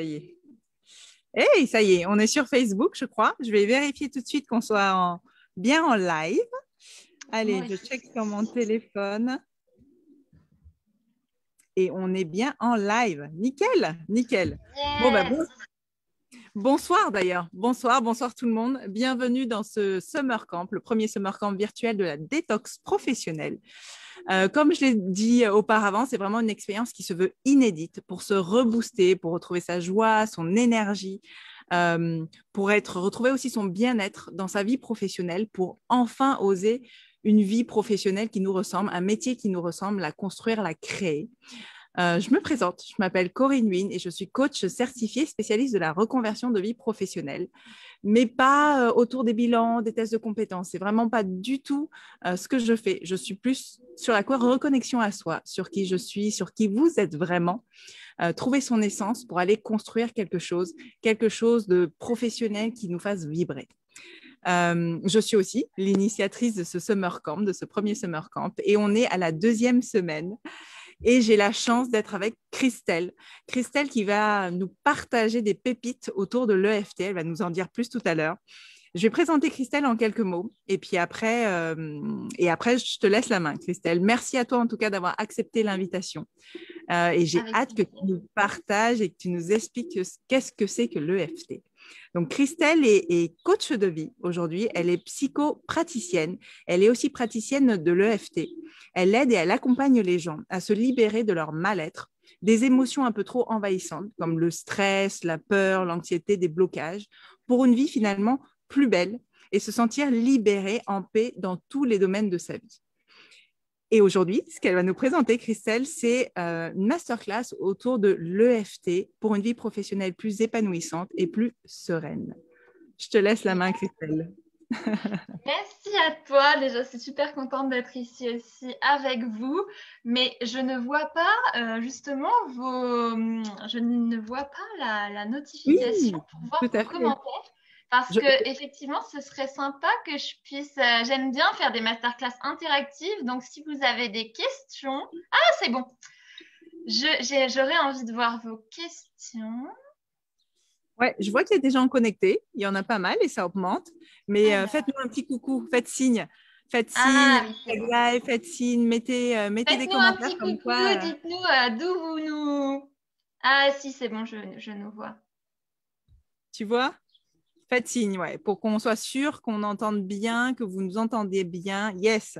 Ça y est. Hey, ça y est, on est sur Facebook, je crois. Je vais vérifier tout de suite qu'on soit bien en live. Allez, je check sur mon téléphone. Et on est bien en live. Nickel, nickel. Bon, ben, bon, Bonsoir d'ailleurs. Bonsoir, bonsoir tout le monde. Bienvenue dans ce Summer Camp, le premier Summer Camp virtuel de la détox professionnelle. Euh, comme je l'ai dit auparavant, c'est vraiment une expérience qui se veut inédite pour se rebooster, pour retrouver sa joie, son énergie, euh, pour être retrouver aussi son bien-être dans sa vie professionnelle, pour enfin oser une vie professionnelle qui nous ressemble, un métier qui nous ressemble, la construire, la créer. Euh, je me présente, je m'appelle Corinne Wynne et je suis coach certifiée spécialiste de la reconversion de vie professionnelle, mais pas euh, autour des bilans, des tests de compétences. C'est vraiment pas du tout euh, ce que je fais. Je suis plus sur la reconnexion à soi, sur qui je suis, sur qui vous êtes vraiment. trouver son essence pour aller construire quelque chose, quelque chose de professionnel qui nous fasse vibrer. je suis aussi l'initiatrice de ce summer camp, de ce premier summer camp, et on est à la deuxième semaine. Et j'ai la chance d'être avec Christelle. Christelle qui va nous partager des pépites autour de l'EFT. Elle va nous en dire plus tout à l'heure. Je vais présenter Christelle en quelques mots et puis après, euh, et après, je te laisse la main, Christelle. Merci à toi en tout cas d'avoir accepté l'invitation. Euh, et j'ai hâte que tu nous partages et que tu nous expliques qu'est-ce que c'est que l'EFT. Donc, Christelle est, coach de vie aujourd'hui. Elle est psychopraticienne. Elle est aussi praticienne de l'EFT. Elle aide et elle accompagne les gens à se libérer de leur mal-être, des émotions un peu trop envahissantes, comme le stress, la peur, l'anxiété, des blocages, pour une vie finalement plus belle et se sentir libérée en paix dans tous les domaines de sa vie. Et aujourd'hui, ce qu'elle va nous présenter, Christelle, c'est euh, une masterclass autour de l'EFT pour une vie professionnelle plus épanouissante et plus sereine. Je te laisse la main, Christelle. Merci à toi. Déjà, je suis super contente d'être ici aussi avec vous. Mais je ne vois pas euh, justement vos. Je ne vois pas la, notification pour voir vos commentaires. Parce que effectivement, ce serait sympa que je puisse. Euh, j'aime bien faire des masterclass interactives. Donc, si vous avez des questions, ah, c'est bon. J'aurais envie de voir vos questions. Ouais, je vois qu'il y a des gens connectés. Il y en a pas mal et ça augmente. Mais euh, faites-nous un petit coucou, faites signe. Faites ah, signe, live, faites signe, mettez, euh, mettez des commentaires un petit comme quoi. Dites-nous d'où vous nous. Ah, si, c'est bon, je, je nous vois. Tu vois? Faites signe, ouais, pour qu'on soit sûr qu'on entende bien, que vous nous entendez bien. Yes.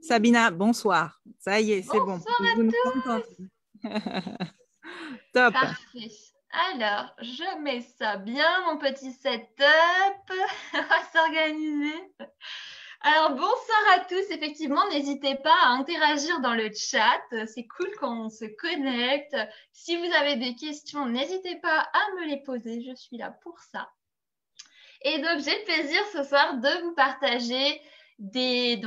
Sabina, bonsoir. Ça y est, c'est bon. Bonsoir à tous. Top. Parfait. Alors, je mets ça bien, mon petit setup. On va s'organiser. Alors, bonsoir à tous. Effectivement, n'hésitez pas à interagir dans le chat. C'est cool qu'on se connecte. Si vous avez des questions, n'hésitez pas à me les poser. Je suis là pour ça. Et donc, j'ai le plaisir ce soir de vous partager des,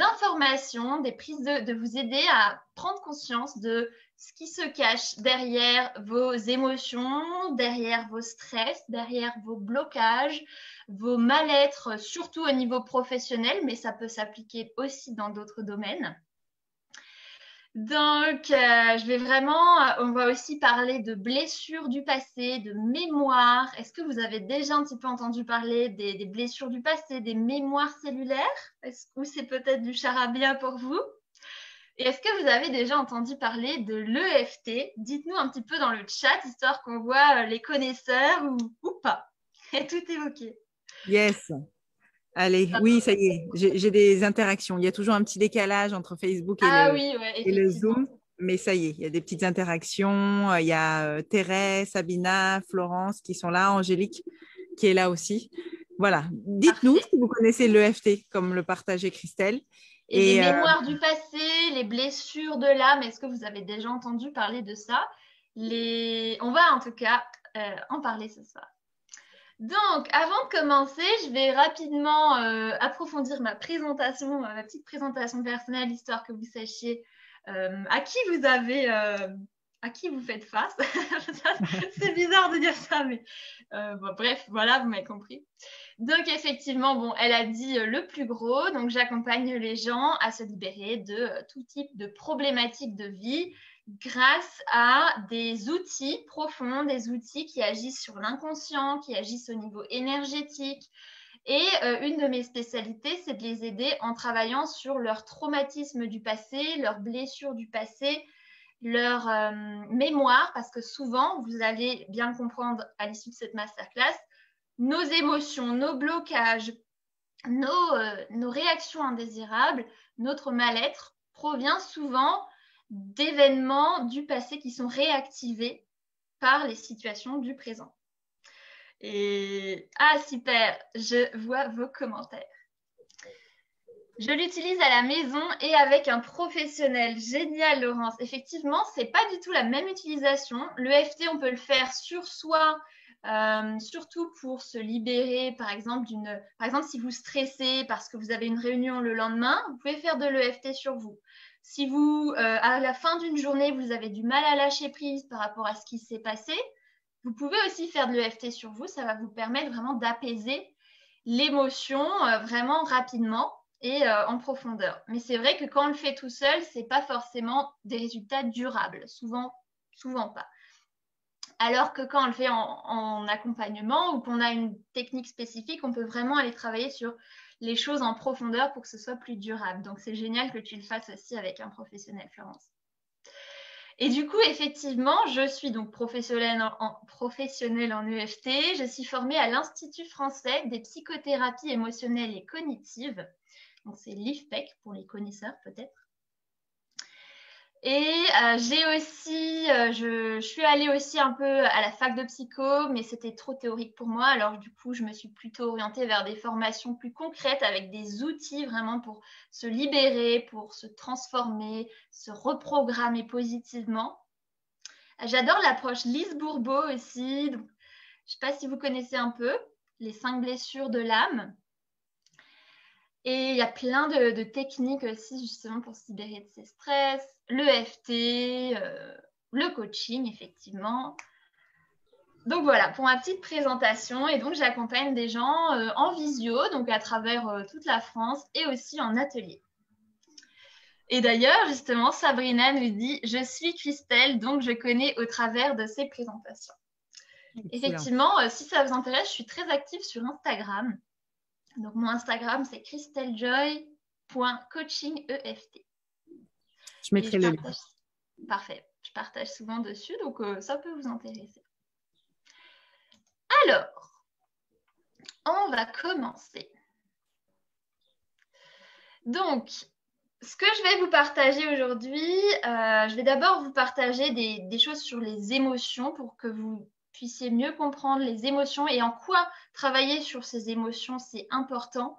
informations, de, de vous aider à prendre conscience de ce qui se cache derrière vos émotions, derrière vos stress, derrière vos blocages, vos mal-être, surtout au niveau professionnel, mais ça peut s'appliquer aussi dans d'autres domaines. Donc, euh, je vais vraiment, euh, on va aussi parler de blessures du passé, de mémoire. Est-ce que vous avez déjà un petit peu entendu parler des, blessures du passé, des mémoires cellulaires? Est-ce que c'est peut-être du charabia pour vous? Et est-ce que vous avez déjà entendu parler de l'EFT Dites-nous un petit peu dans le chat, histoire qu'on voit euh, les connaisseurs ou, ou pas. Et tout évoqué. Yes. Allez, oui, ça y est, j'ai des interactions. Il y a toujours un petit décalage entre Facebook et, ah le, Zoom, mais ça y est, il y a des petites interactions. Euh, il y a euh, Thérèse, Sabina, Florence qui sont là, Angélique qui est là aussi. Voilà, dites-nous si vous connaissez l'EFT, comme le partageait Christelle. Et, les euh, mémoires du passé, les blessures de l'âme, est-ce que vous avez déjà entendu parler de ça? Les... On va en tout cas en parler ce soir. Donc, avant de commencer, je vais rapidement euh, approfondir ma présentation, ma petite présentation personnelle, histoire que vous sachiez euh, à qui vous avez, euh, à qui vous faites face. C'est bizarre de dire ça, mais bref, voilà, vous m'avez compris. Donc, effectivement, bon, elle a dit le plus gros. Donc, j'accompagne les gens à se libérer de tout type de problématiques de vie grâce à des outils profonds, des outils qui agissent sur l'inconscient, qui agissent au niveau énergétique. Et euh, une de mes spécialités, c'est de les aider en travaillant sur leur traumatisme du passé, leurs blessures du passé, leur euh, mémoire, parce que souvent, vous allez bien comprendre à l'issue de cette masterclass, nos émotions, nos blocages, nos, euh, nos réactions indésirables, notre mal-être provient souvent d'événements du passé qui sont réactivés par les situations du présent. Et ah super, je vois vos commentaires. Je l'utilise à la maison et avec un professionnel. Génial, Laurence. Effectivement, c'est pas du tout la même utilisation. Le FT, on peut le faire sur soi, euh, surtout pour se libérer, par exemple, d'une. Par exemple, si vous stressez parce que vous avez une réunion le lendemain, vous pouvez faire de l'EFT sur vous. Si vous, euh, à la fin d'une journée, vous avez du mal à lâcher prise par rapport à ce qui s'est passé, vous pouvez aussi faire de l'EFT sur vous. Ça va vous permettre vraiment d'apaiser l'émotion euh, vraiment rapidement et euh, en profondeur. Mais c'est vrai que quand on le fait tout seul, ce n'est pas forcément des résultats durables. Souvent, souvent pas. Alors que quand on le fait en accompagnement ou qu'on a une technique spécifique, on peut vraiment aller travailler sur les choses en profondeur pour que ce soit plus durable. Donc, c'est génial que tu le fasses aussi avec un professionnel, Florence. Et du coup, effectivement, je suis donc professionnelle en, en EFT. Je suis formée à l'Institut français des psychothérapies émotionnelles et cognitives. Donc, c'est l'IFPEC pour les connaisseurs peut-être. Et euh, j'ai aussi, euh, je, suis allée aussi un peu à la fac de psycho, mais c'était trop théorique pour moi. Alors du coup, je me suis plutôt orientée vers des formations plus concrètes avec des outils vraiment pour se libérer, pour se transformer, se reprogrammer positivement. J'adore l'approche Lise Bourbeau aussi. je ne sais pas si vous connaissez un peu les cinq blessures de l'âme. Et il y a plein de, techniques aussi justement pour se libérer de ses stress, l'EFT, euh, le coaching effectivement. Donc voilà, pour ma petite présentation, et donc j'accompagne des gens euh, en visio, donc à travers euh, toute la France et aussi en atelier. Et d'ailleurs, justement, Sabrina nous dit Je suis Christelle, donc je connais au travers de ces présentations. Effectivement, si ça vous intéresse, je suis très active sur Instagram. Donc, mon Instagram, c'est christellejoy.coachingeft. Je mettrai le lien. Parfait. Je partage souvent dessus, donc euh, ça peut vous intéresser. Alors, on va commencer. Donc, ce que je vais vous partager aujourd'hui, euh, je vais d'abord vous partager des, choses sur les émotions pour que vous puissiez mieux comprendre les émotions et en quoi travailler sur ces émotions, c'est important.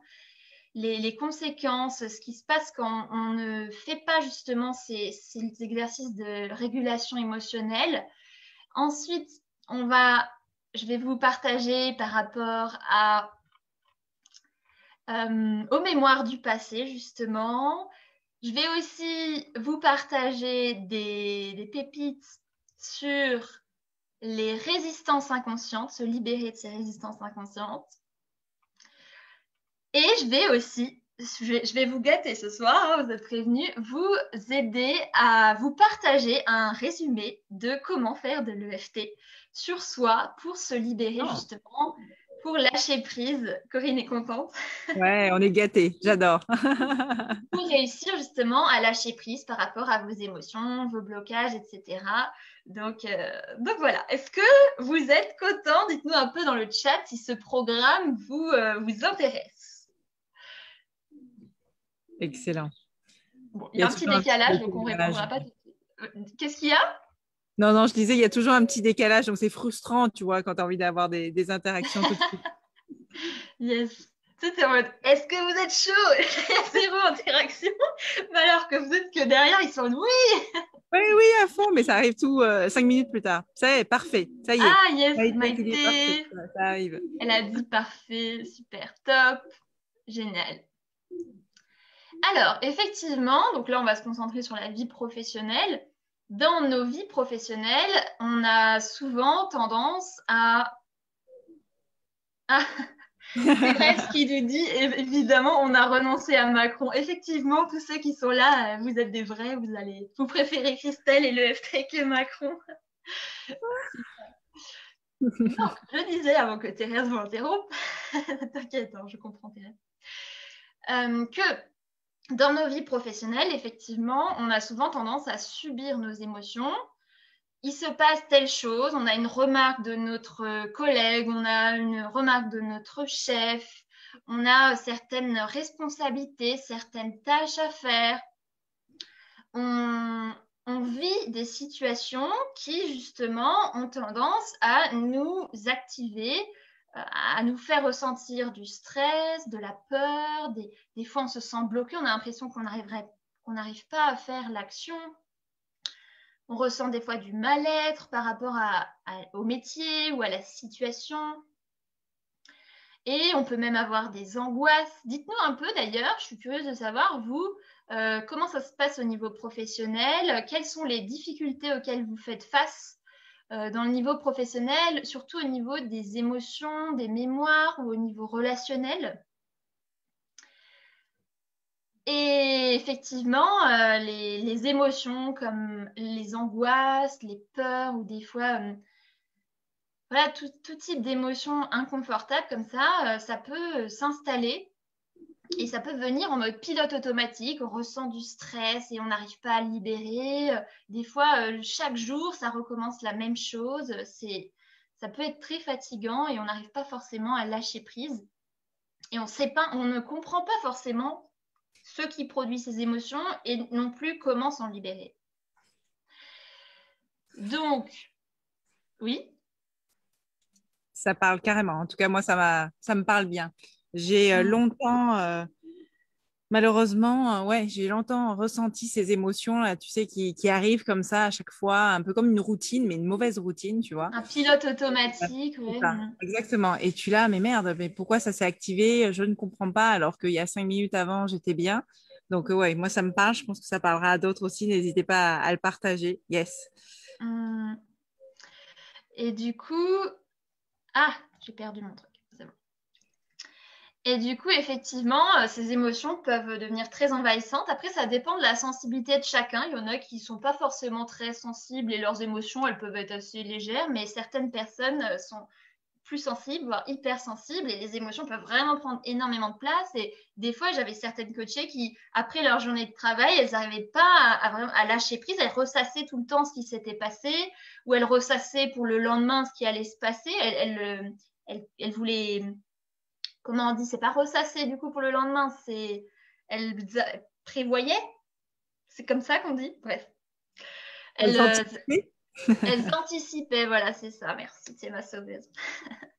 Les, conséquences, ce qui se passe quand on ne fait pas justement ces, exercices de régulation émotionnelle. Ensuite, on va, je vais vous partager par rapport à, euh, aux mémoires du passé, justement. Je vais aussi vous partager des, des pépites sur les résistances inconscientes, se libérer de ces résistances inconscientes. Et je vais aussi, je vais, vous gâter ce soir, hein, vous êtes prévenus, vous aider à vous partager un résumé de comment faire de l'EFT sur soi pour se libérer oh. justement, pour lâcher prise. Corinne est contente. Ouais, on est gâtés, j'adore. pour réussir justement à lâcher prise par rapport à vos émotions, vos blocages, etc. Donc, euh, donc voilà. Est-ce que vous êtes content Dites-nous un peu dans le chat si ce programme vous, euh, vous intéresse. Excellent. il y a un petit décalage, donc on ne répondra pas. Euh, qu'est-ce qu'il y a? Non, non, je disais, il y a toujours un petit décalage, donc c'est frustrant, tu vois, quand tu as envie d'avoir des, des, interactions tout de suite. yes. C'est en mode, est-ce que vous êtes chaud? Il y a zéro interaction, mais alors que vous êtes que derrière, ils sont oui oui, oui, à fond, mais ça arrive tout euh, cinq minutes plus tard. Ça est, parfait. Ça y est. Ah, yes, Maïté. Ça arrive. Elle a dit parfait, super, top, génial. Alors, effectivement, donc là, on va se concentrer sur la vie professionnelle. Dans nos vies professionnelles, on a souvent tendance à, C'est Grèce qui nous dit, évidemment, on a renoncé à Macron. Effectivement, tous ceux qui sont là, vous êtes des vrais, vous allez, vous préférez Christelle et le FT que Macron. je disais avant que Thérèse m'interrompe, t'inquiète, hein, je comprends Thérèse, euh, que dans nos vies professionnelles, effectivement, on a souvent tendance à subir nos émotions. Il se passe telle chose, on a une remarque de notre collègue, on a une remarque de notre chef, on a certaines responsabilités, certaines tâches à faire. On, vit des situations qui, justement, ont tendance à nous activer, euh, à nous faire ressentir du stress, de la peur. Des, fois, on se sent bloqué, on a l'impression qu'on n'arrive pas à faire l'action. On ressent des fois du mal-être par rapport au métier ou à la situation. Et on peut même avoir des angoisses. Dites-nous un peu d'ailleurs, je suis curieuse de savoir, vous, euh, comment ça se passe au niveau professionnel? Quelles sont les difficultés auxquelles vous faites face? Euh, dans le niveau professionnel, surtout au niveau des émotions, des mémoires ou au niveau relationnel. Et effectivement, euh, les, émotions comme les angoisses, les peurs ou des fois, voilà, tout, tout type d'émotions inconfortables comme ça, ça peut s'installer et ça peut venir en mode pilote automatique, on ressent du stress et on n'arrive pas à libérer. Des fois, euh, chaque jour, ça recommence la même chose. C'est, ça peut être très fatigant et on n'arrive pas forcément à lâcher prise. Et on ne comprend pas forcément ce qui produit ces émotions et non plus comment s'en libérer. Donc, oui? Ça parle carrément. En tout cas, moi, ça, ça me parle bien. J'ai euh, mmh. longtemps, euh, malheureusement, euh, ouais, j'ai longtemps ressenti ces émotions là, tu sais, qui, qui, arrivent comme ça à chaque fois, un peu comme une routine, mais une mauvaise routine, tu vois. Un pilote automatique, oui. Exactement. Et tu l'as, mais merde, mais pourquoi ça s'est activé Je ne comprends pas, alors qu'il y a cinq minutes avant, j'étais bien. Donc, ouais, moi, ça me parle. Je pense que ça parlera à d'autres aussi. N'hésitez pas à, le partager. Yes. Mmh. Et du coup, ah, j'ai perdu mon truc. Et du coup, effectivement, euh, ces émotions peuvent devenir très envahissantes. Après, ça dépend de la sensibilité de chacun. Il y en a qui ne sont pas forcément très sensibles et leurs émotions, elles peuvent être assez légères, mais certaines personnes euh, sont plus sensibles, voire hypersensibles, et les émotions peuvent vraiment prendre énormément de place. Et des fois, j'avais certaines coachées qui, après leur journée de travail, elles n'arrivaient pas à, lâcher prise, elles ressassaient tout le temps ce qui s'était passé, ou elles ressassaient pour le lendemain ce qui allait se passer. Elles, elles, elles voulaient comment on dit, c'est pas ressasser du coup pour le lendemain, c'est elle prévoyait, c'est comme ça qu'on dit, bref. Elle, anticipaient. elles anticipaient, voilà, c'est ça, merci, c'est ma sauveuse.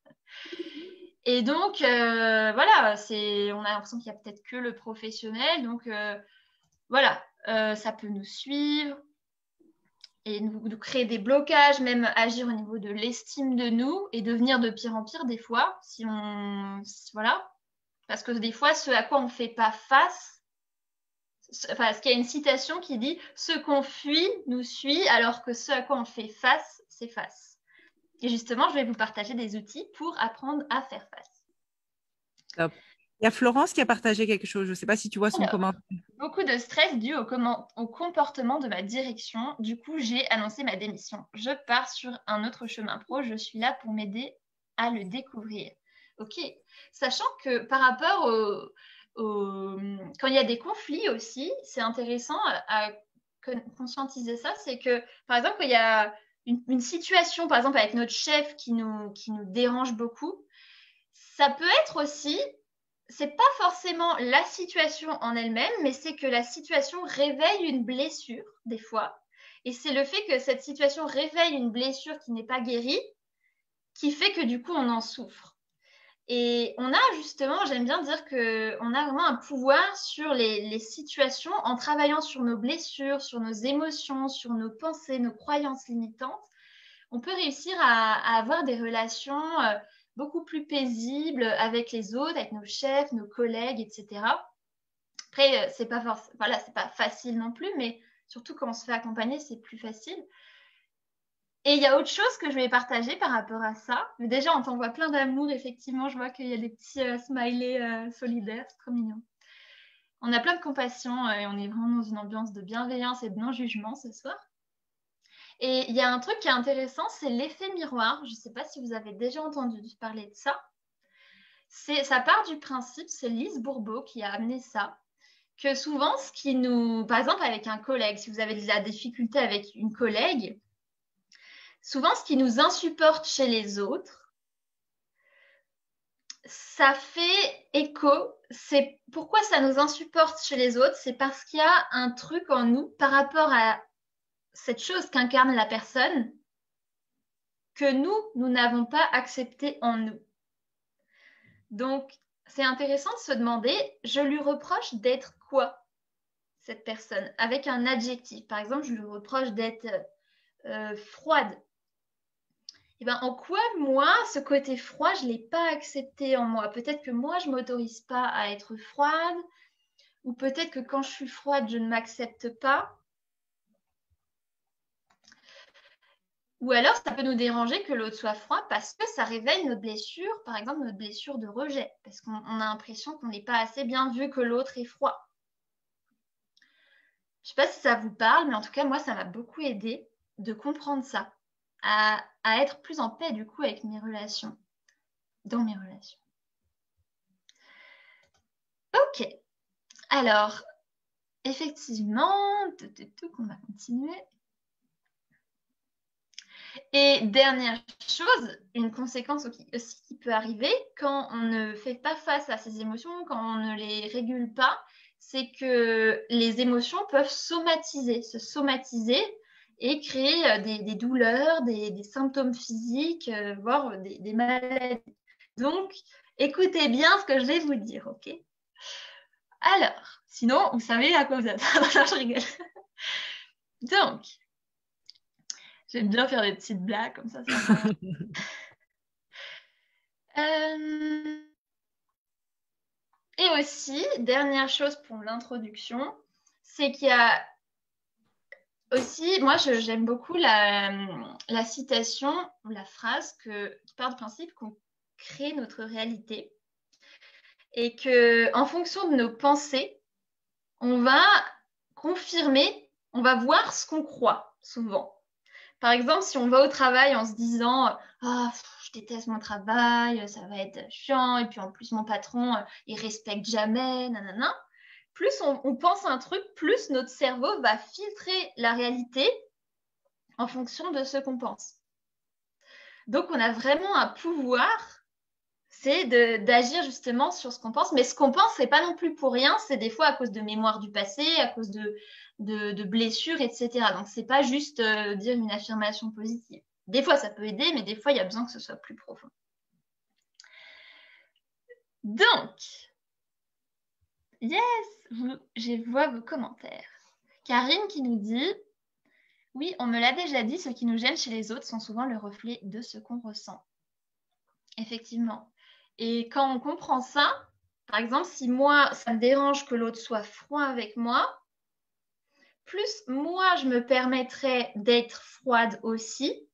Et donc, euh, voilà, c'est, on a l'impression qu'il n'y a peut-être que le professionnel. Donc, euh, voilà, euh, ça peut nous suivre, nous, créer des blocages, même agir au niveau de l'estime de nous et devenir de pire en pire des fois, si on voilà, parce que des fois ce à quoi on ne fait pas face, enfin parce qu'il y a une citation qui dit ce qu'on fuit nous suit, alors que ce à quoi on fait face s'efface. Et justement, je vais vous partager des outils pour apprendre à faire face. Il y a Florence qui a partagé quelque chose. Je ne sais pas si tu vois son commentaire. Beaucoup de stress dû au, au, comportement de ma direction. Du coup, j'ai annoncé ma démission. Je pars sur un autre chemin pro. Je suis là pour m'aider à le découvrir. OK. Sachant que par rapport au, quand il y a des conflits aussi, c'est intéressant à, conscientiser ça. C'est que, par exemple, il y a une, une, situation, par exemple, avec notre chef qui nous, qui nous dérange beaucoup, ça peut être aussi c'est pas forcément la situation en elle-même, mais c'est que la situation réveille une blessure, des fois. Et c'est le fait que cette situation réveille une blessure qui n'est pas guérie, qui fait que du coup, on en souffre. Et on a justement, j'aime bien dire qu'on a vraiment un pouvoir sur les, situations en travaillant sur nos blessures, sur nos émotions, sur nos pensées, nos croyances limitantes. On peut réussir à, avoir des relations. Euh, beaucoup plus paisible avec les autres, avec nos chefs, nos collègues, etc. Après, euh, c'est pas pas facile non plus, mais surtout quand on se fait accompagner, c'est plus facile. Et il y a autre chose que je vais partager par rapport à ça. Déjà, on t'envoie plein d'amour, effectivement. Je vois qu'il y a des petits euh, smileys euh, solidaires, c'est trop mignon. On a plein de compassion et on est vraiment dans une ambiance de bienveillance et de non-jugement ce soir. Et il y a un truc qui est intéressant, c'est l'effet miroir. Je ne sais pas si vous avez déjà entendu parler de ça. Ça part du principe, c'est Lise Bourbeau qui a amené ça, que souvent, ce qui nous... Par exemple, avec un collègue, si vous avez de la difficulté avec une collègue, souvent, ce qui nous insupporte chez les autres, ça fait écho. C'est pourquoi ça nous insupporte chez les autres, c'est parce qu'il y a un truc en nous par rapport à cette chose qu'incarne la personne que nous, nous n'avons pas accepté en nous. Donc, c'est intéressant de se demander, je lui reproche d'être quoi, cette personne, avec un adjectif. Par exemple, je lui reproche d'être euh, froide. Et eh ben, en quoi, moi, ce côté froid, je ne l'ai pas accepté en moi? Peut-être que moi, je ne m'autorise pas à être froide, ou peut-être que quand je suis froide, je ne m'accepte pas. Ou alors, ça peut nous déranger que l'autre soit froid parce que ça réveille notre blessure, par exemple notre blessure de rejet, parce qu'on a l'impression qu'on n'est pas assez bien vu que l'autre est froid. Je ne sais pas si ça vous parle, mais en tout cas, moi, ça m'a beaucoup aidé de comprendre ça, à, être plus en paix du coup avec mes relations, dans mes relations. Ok, alors, effectivement, tout, on va continuer. Et dernière chose, une conséquence aussi qui peut arriver quand on ne fait pas face à ces émotions, quand on ne les régule pas, c'est que les émotions peuvent somatiser, se somatiser et créer euh, des, douleurs, des, symptômes physiques, euh, voire des, maladies. Donc, écoutez bien ce que je vais vous dire, ok? Alors, sinon, vous savez à quoi vous attendre. je rigole. Donc, J'aime bien faire des petites blagues comme ça. Euh, et aussi, dernière chose pour l'introduction, c'est qu'il y a aussi, moi j'aime beaucoup la, la, citation ou la phrase que, qui part du principe qu'on crée notre réalité et que en fonction de nos pensées, on va confirmer, on va voir ce qu'on croit souvent. Par exemple, si on va au travail en se disant Ah, je déteste mon travail, ça va être chiant, et puis en plus, mon patron, il respecte jamais, nanana. Plus on, pense à un truc, plus notre cerveau va filtrer la réalité en fonction de ce qu'on pense. Donc, on a vraiment un pouvoir, c'est d'agir justement sur ce qu'on pense. Mais ce qu'on pense, c'est pas non plus pour rien, c'est des fois à cause de mémoire du passé, à cause de, blessures, etc. Donc, c'est pas juste euh, dire une affirmation positive. Des fois, ça peut aider, mais des fois, il y a besoin que ce soit plus profond. Donc, yes, je vois vos commentaires. Karine qui nous dit Oui, on me l'a déjà dit, ce qui nous gêne chez les autres sont souvent le reflet de ce qu'on ressent. Effectivement. Et quand on comprend ça, par exemple, si moi, ça me dérange que l'autre soit froid avec moi, plus moi, je me permettrais d'être froide aussi,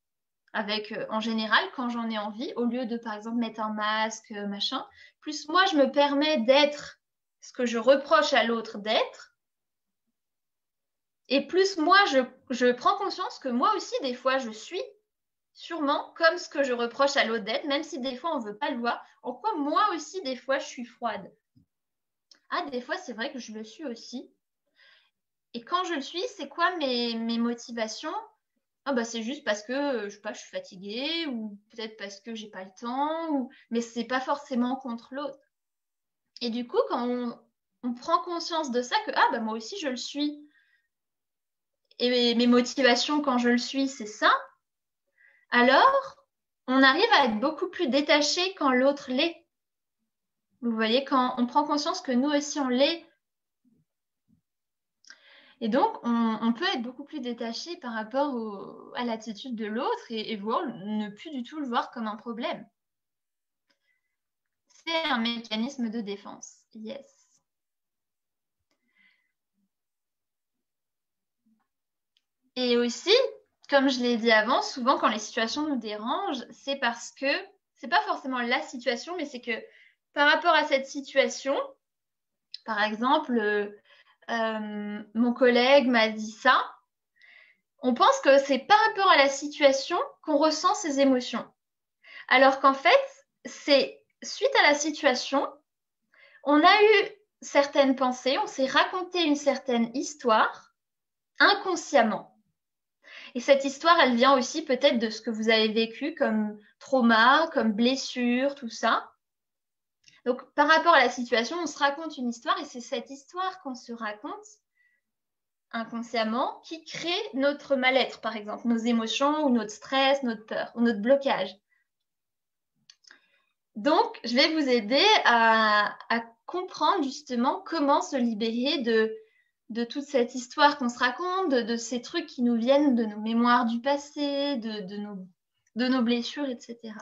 avec euh, en général quand j'en ai envie, au lieu de par exemple mettre un masque, euh, machin, plus moi, je me permets d'être ce que je reproche à l'autre d'être. Et plus moi, je, je, prends conscience que moi aussi, des fois, je suis sûrement comme ce que je reproche à d'être, même si des fois, on ne veut pas le voir. En quoi moi aussi, des fois, je suis froide. Ah, des fois, c'est vrai que je le suis aussi. Et quand je le suis, c'est quoi mes, motivations? Ah bah c'est juste parce que euh, je sais pas, je suis fatiguée ou peut-être parce que j'ai pas le temps ou mais c'est pas forcément contre l'autre. Et du coup, quand on, prend conscience de ça que ah bah moi aussi je le suis et mes motivations quand je le suis, c'est ça. Alors, on arrive à être beaucoup plus détaché quand l'autre l'est. Vous voyez, quand on prend conscience que nous aussi on l'est et donc, on, peut être beaucoup plus détaché par rapport à l'attitude de l'autre et, voir, ne plus du tout le voir comme un problème. C'est un mécanisme de défense. Yes. Et aussi, comme je l'ai dit avant, souvent quand les situations nous dérangent, c'est parce que c'est pas forcément la situation, mais c'est que par rapport à cette situation, par exemple, euh, mon collègue m'a dit ça, on pense que c'est par rapport à la situation qu'on ressent ces émotions. Alors qu'en fait, c'est suite à la situation, on a eu certaines pensées, on s'est raconté une certaine histoire inconsciemment. Et cette histoire, elle vient aussi peut-être de ce que vous avez vécu comme trauma, comme blessure, tout ça. Donc, par rapport à la situation, on se raconte une histoire et c'est cette histoire qu'on se raconte inconsciemment qui crée notre mal-être, par exemple, nos émotions ou notre stress, notre peur ou notre blocage. Donc, je vais vous aider à, à comprendre justement comment se libérer de de toute cette histoire qu'on se raconte, de, ces trucs qui nous viennent de nos mémoires du passé, de, nos, de nos, blessures, etc.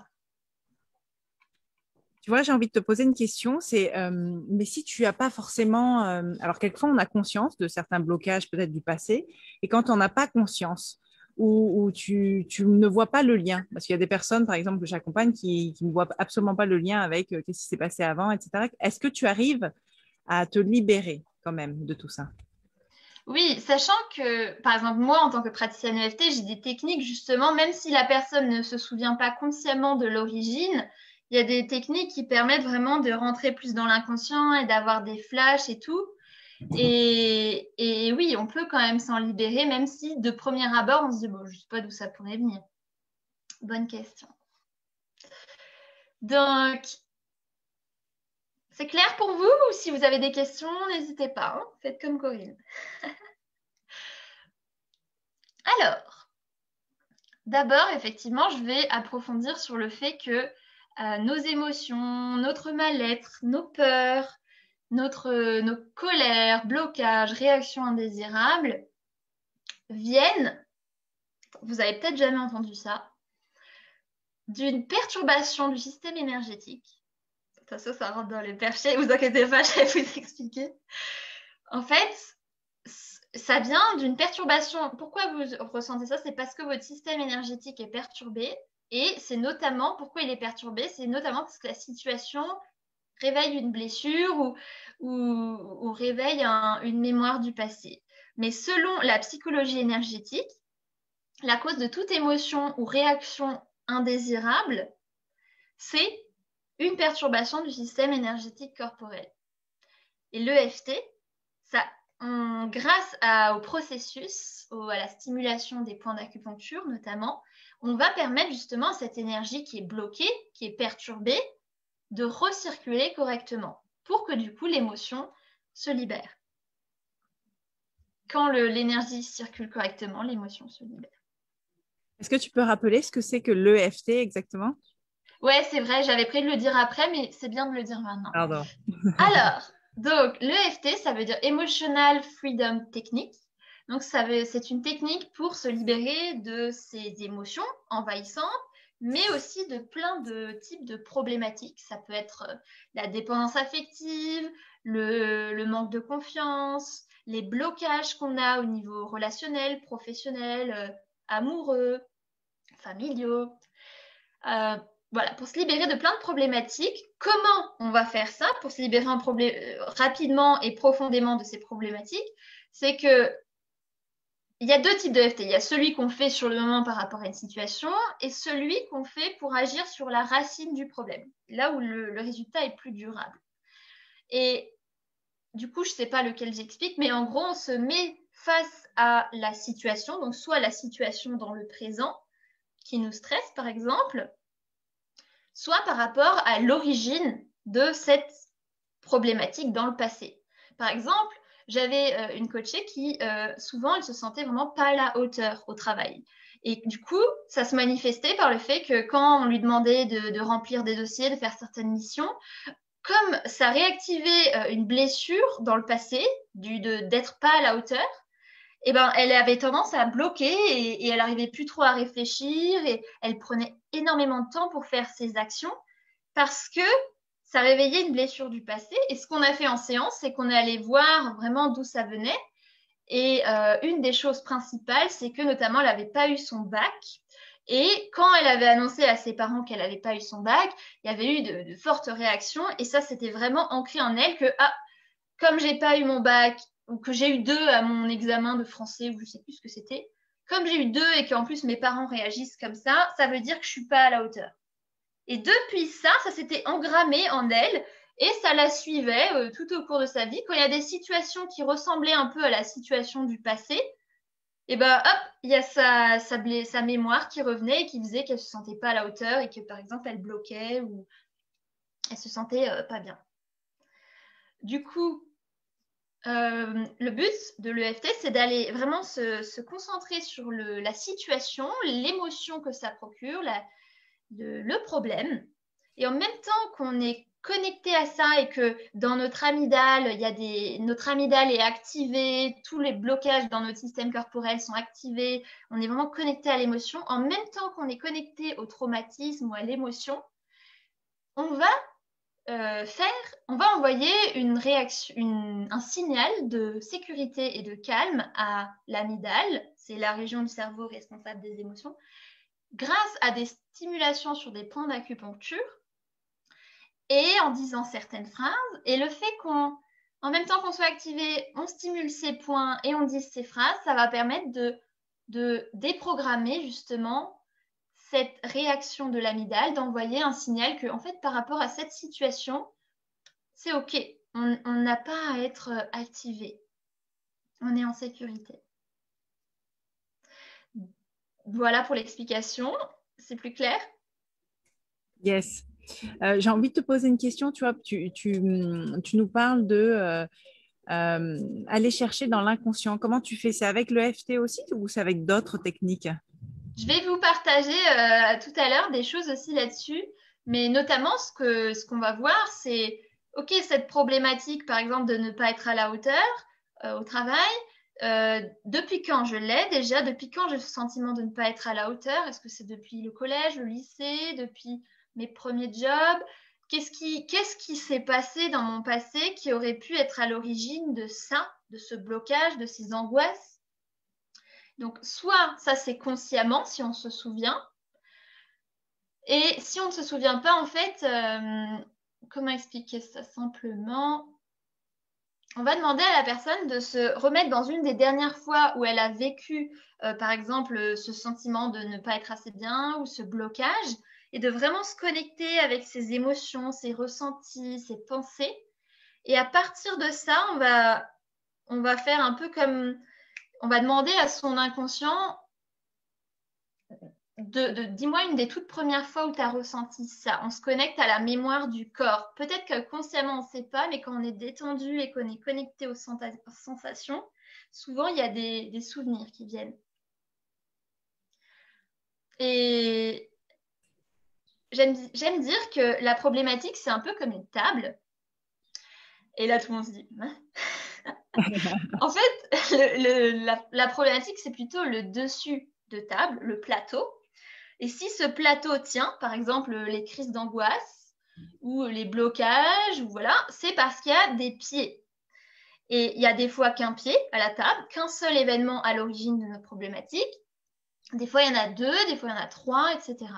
Tu vois, j'ai envie de te poser une question, c'est, euh, mais si tu n'as pas forcément, euh, alors quelquefois on a conscience de certains blocages peut-être du passé, et quand on n'a pas conscience, ou, tu, ne vois pas le lien, parce qu'il y a des personnes, par exemple, que j'accompagne qui, ne voient absolument pas le lien avec euh, qu'est-ce qui s'est passé avant, etc. Est-ce que tu arrives à te libérer quand même de tout ça? Oui, sachant que, par exemple, moi, en tant que praticienne EFT, j'ai des techniques, justement, même si la personne ne se souvient pas consciemment de l'origine, il y a des techniques qui permettent vraiment de rentrer plus dans l'inconscient et d'avoir des flashs et tout. Et, oui, on peut quand même s'en libérer, même si de premier abord, on se dit, bon, je ne sais pas d'où ça pourrait venir. Bonne question. Donc, c'est clair pour vous ou si vous avez des questions, n'hésitez pas. Hein. Faites comme Corinne. Alors, d'abord, effectivement, je vais approfondir sur le fait que euh, nos émotions, notre mal-être, nos peurs, nos colères, blocages, réactions indésirables viennent, vous avez peut-être jamais entendu ça, d'une perturbation du système énergétique ça, ça rentre dans les perchés. Vous inquiétez pas, je vais vous expliquer. En fait, ça vient d'une perturbation. Pourquoi vous ressentez ça? C'est parce que votre système énergétique est perturbé. Et c'est notamment, pourquoi il est perturbé? C'est notamment parce que la situation réveille une blessure ou, ou, réveille une mémoire du passé. Mais selon la psychologie énergétique, la cause de toute émotion ou réaction indésirable, c'est une perturbation du système énergétique corporel. Et l'EFT, ça, grâce au processus, à la stimulation des points d'acupuncture notamment, on va permettre justement cette énergie qui est bloquée, qui est perturbée, de recirculer correctement pour que du coup l'émotion se libère. Quand l'énergie circule correctement, l'émotion se libère. Est-ce que tu peux rappeler ce que c'est que l'EFT exactement? Ouais, c'est vrai, j'avais prévu de le dire après, mais c'est bien de le dire maintenant. Pardon. Alors, donc, l'EFT, ça veut dire Emotional Freedom Technique. Donc, c'est une technique pour se libérer de ces émotions envahissantes, mais aussi de plein de types de problématiques. Ça peut être euh, la dépendance affective, le, le manque de confiance, les blocages qu'on a au niveau relationnel, professionnel, euh, amoureux, familiaux. Euh, voilà, pour se libérer de plein de problématiques. Comment on va faire ça pour se libérer euh, rapidement et profondément de ces problématiques? C'est que il y a deux types de FT. Il y a celui qu'on fait sur le moment par rapport à une situation et celui qu'on fait pour agir sur la racine du problème, là où le, résultat est plus durable. Et du coup, je ne sais pas lequel j'explique, mais en gros, on se met face à la situation, donc soit la situation dans le présent qui nous stresse, par exemple, soit par rapport à l'origine de cette problématique dans le passé. Par exemple, j'avais euh, une coachée qui, euh, souvent, elle se sentait vraiment pas à la hauteur au travail. Et du coup, ça se manifestait par le fait que quand on lui demandait de, remplir des dossiers, de faire certaines missions, comme ça réactivait euh, une blessure dans le passé, d'être pas à la hauteur, eh ben, elle avait tendance à bloquer et, elle n'arrivait plus trop à réfléchir et elle prenait énormément de temps pour faire ses actions parce que ça réveillait une blessure du passé. Et ce qu'on a fait en séance, c'est qu'on est allé voir vraiment d'où ça venait Et euh, une des choses principales, c'est que notamment, elle n'avait pas eu son bac. Et quand elle avait annoncé à ses parents qu'elle n'avait pas eu son bac, il y avait eu de, fortes réactions. Et ça, c'était vraiment ancré en elle que, ah, comme j'ai pas eu mon bac, ou que j'ai eu deux à mon examen de français, ou je sais plus ce que c'était, comme j'ai eu deux et qu'en plus mes parents réagissent comme ça, ça veut dire que je suis pas à la hauteur. Et depuis ça, ça s'était engrammé en elle et ça la suivait euh, tout au cours de sa vie. Quand il y a des situations qui ressemblaient un peu à la situation du passé, et ben hop, il y a sa, sa, mémoire qui revenait et qui disait qu'elle se sentait pas à la hauteur et que par exemple elle bloquait ou elle se sentait euh, pas bien. Du coup, euh, le but de l'EFT, c'est d'aller vraiment se, concentrer sur la situation, l'émotion que ça procure, le problème. Et en même temps qu'on est connecté à ça et que dans notre amygdale, notre amygdale est activée, tous les blocages dans notre système corporel sont activés, on est vraiment connecté à l'émotion. En même temps qu'on est connecté au traumatisme ou à l'émotion, on va euh, faire, on va envoyer un signal de sécurité et de calme à l'amygdale, c'est la région du cerveau responsable des émotions, grâce à des stimulations sur des points d'acupuncture et en disant certaines phrases. Et le fait qu'on, en même temps qu'on soit activé, on stimule ces points et on dise ces phrases, ça va permettre de déprogrammer justement cette réaction de l'amygdale d'envoyer un signal que, en fait, par rapport à cette situation, c'est OK. On n'a pas à être activé. On est en sécurité. Voilà pour l'explication. C'est plus clair? Yes. Euh, j'ai envie de te poser une question. Tu vois, tu, tu, nous parles de euh, euh, aller chercher dans l'inconscient. Comment tu fais? C'est avec le FT aussi ou c'est avec d'autres techniques? Je vais vous partager euh, tout à l'heure des choses aussi là-dessus, mais notamment ce qu'on va voir, c'est ok cette problématique, par exemple, de ne pas être à la hauteur euh, au travail. Euh, depuis quand je l'ai déjà Depuis quand j'ai ce sentiment de ne pas être à la hauteur? Est-ce que c'est depuis le collège, le lycée, depuis mes premiers jobs? Qu'est-ce qui s'est passé dans mon passé qui aurait pu être à l'origine de ça, de ce blocage, de ces angoisses? Donc, soit ça c'est consciemment, si on se souvient. Et si on ne se souvient pas, en fait, euh, comment expliquer ça simplement? On va demander à la personne de se remettre dans une des dernières fois où elle a vécu, euh, par exemple, ce sentiment de ne pas être assez bien ou ce blocage, et de vraiment se connecter avec ses émotions, ses ressentis, ses pensées. Et à partir de ça, on va, on va faire un peu comme on va demander à son inconscient de, dis-moi une des toutes premières fois où tu as ressenti ça. On se connecte à la mémoire du corps. Peut-être que consciemment, on ne sait pas, mais quand on est détendu et qu'on est connecté aux sensations, souvent, il y a des, souvenirs qui viennent. Et j'aime dire que la problématique, c'est un peu comme une table. Et là, tout le monde se dit, en fait, la, problématique, c'est plutôt le dessus de table, le plateau. Et si ce plateau tient, par exemple, les crises d'angoisse ou les blocages, ou voilà, c'est parce qu'il y a des pieds. Et il y a des fois qu'un pied à la table, qu'un seul événement à l'origine de notre problématique. Des fois, il y en a deux, des fois, il y en a trois, etc.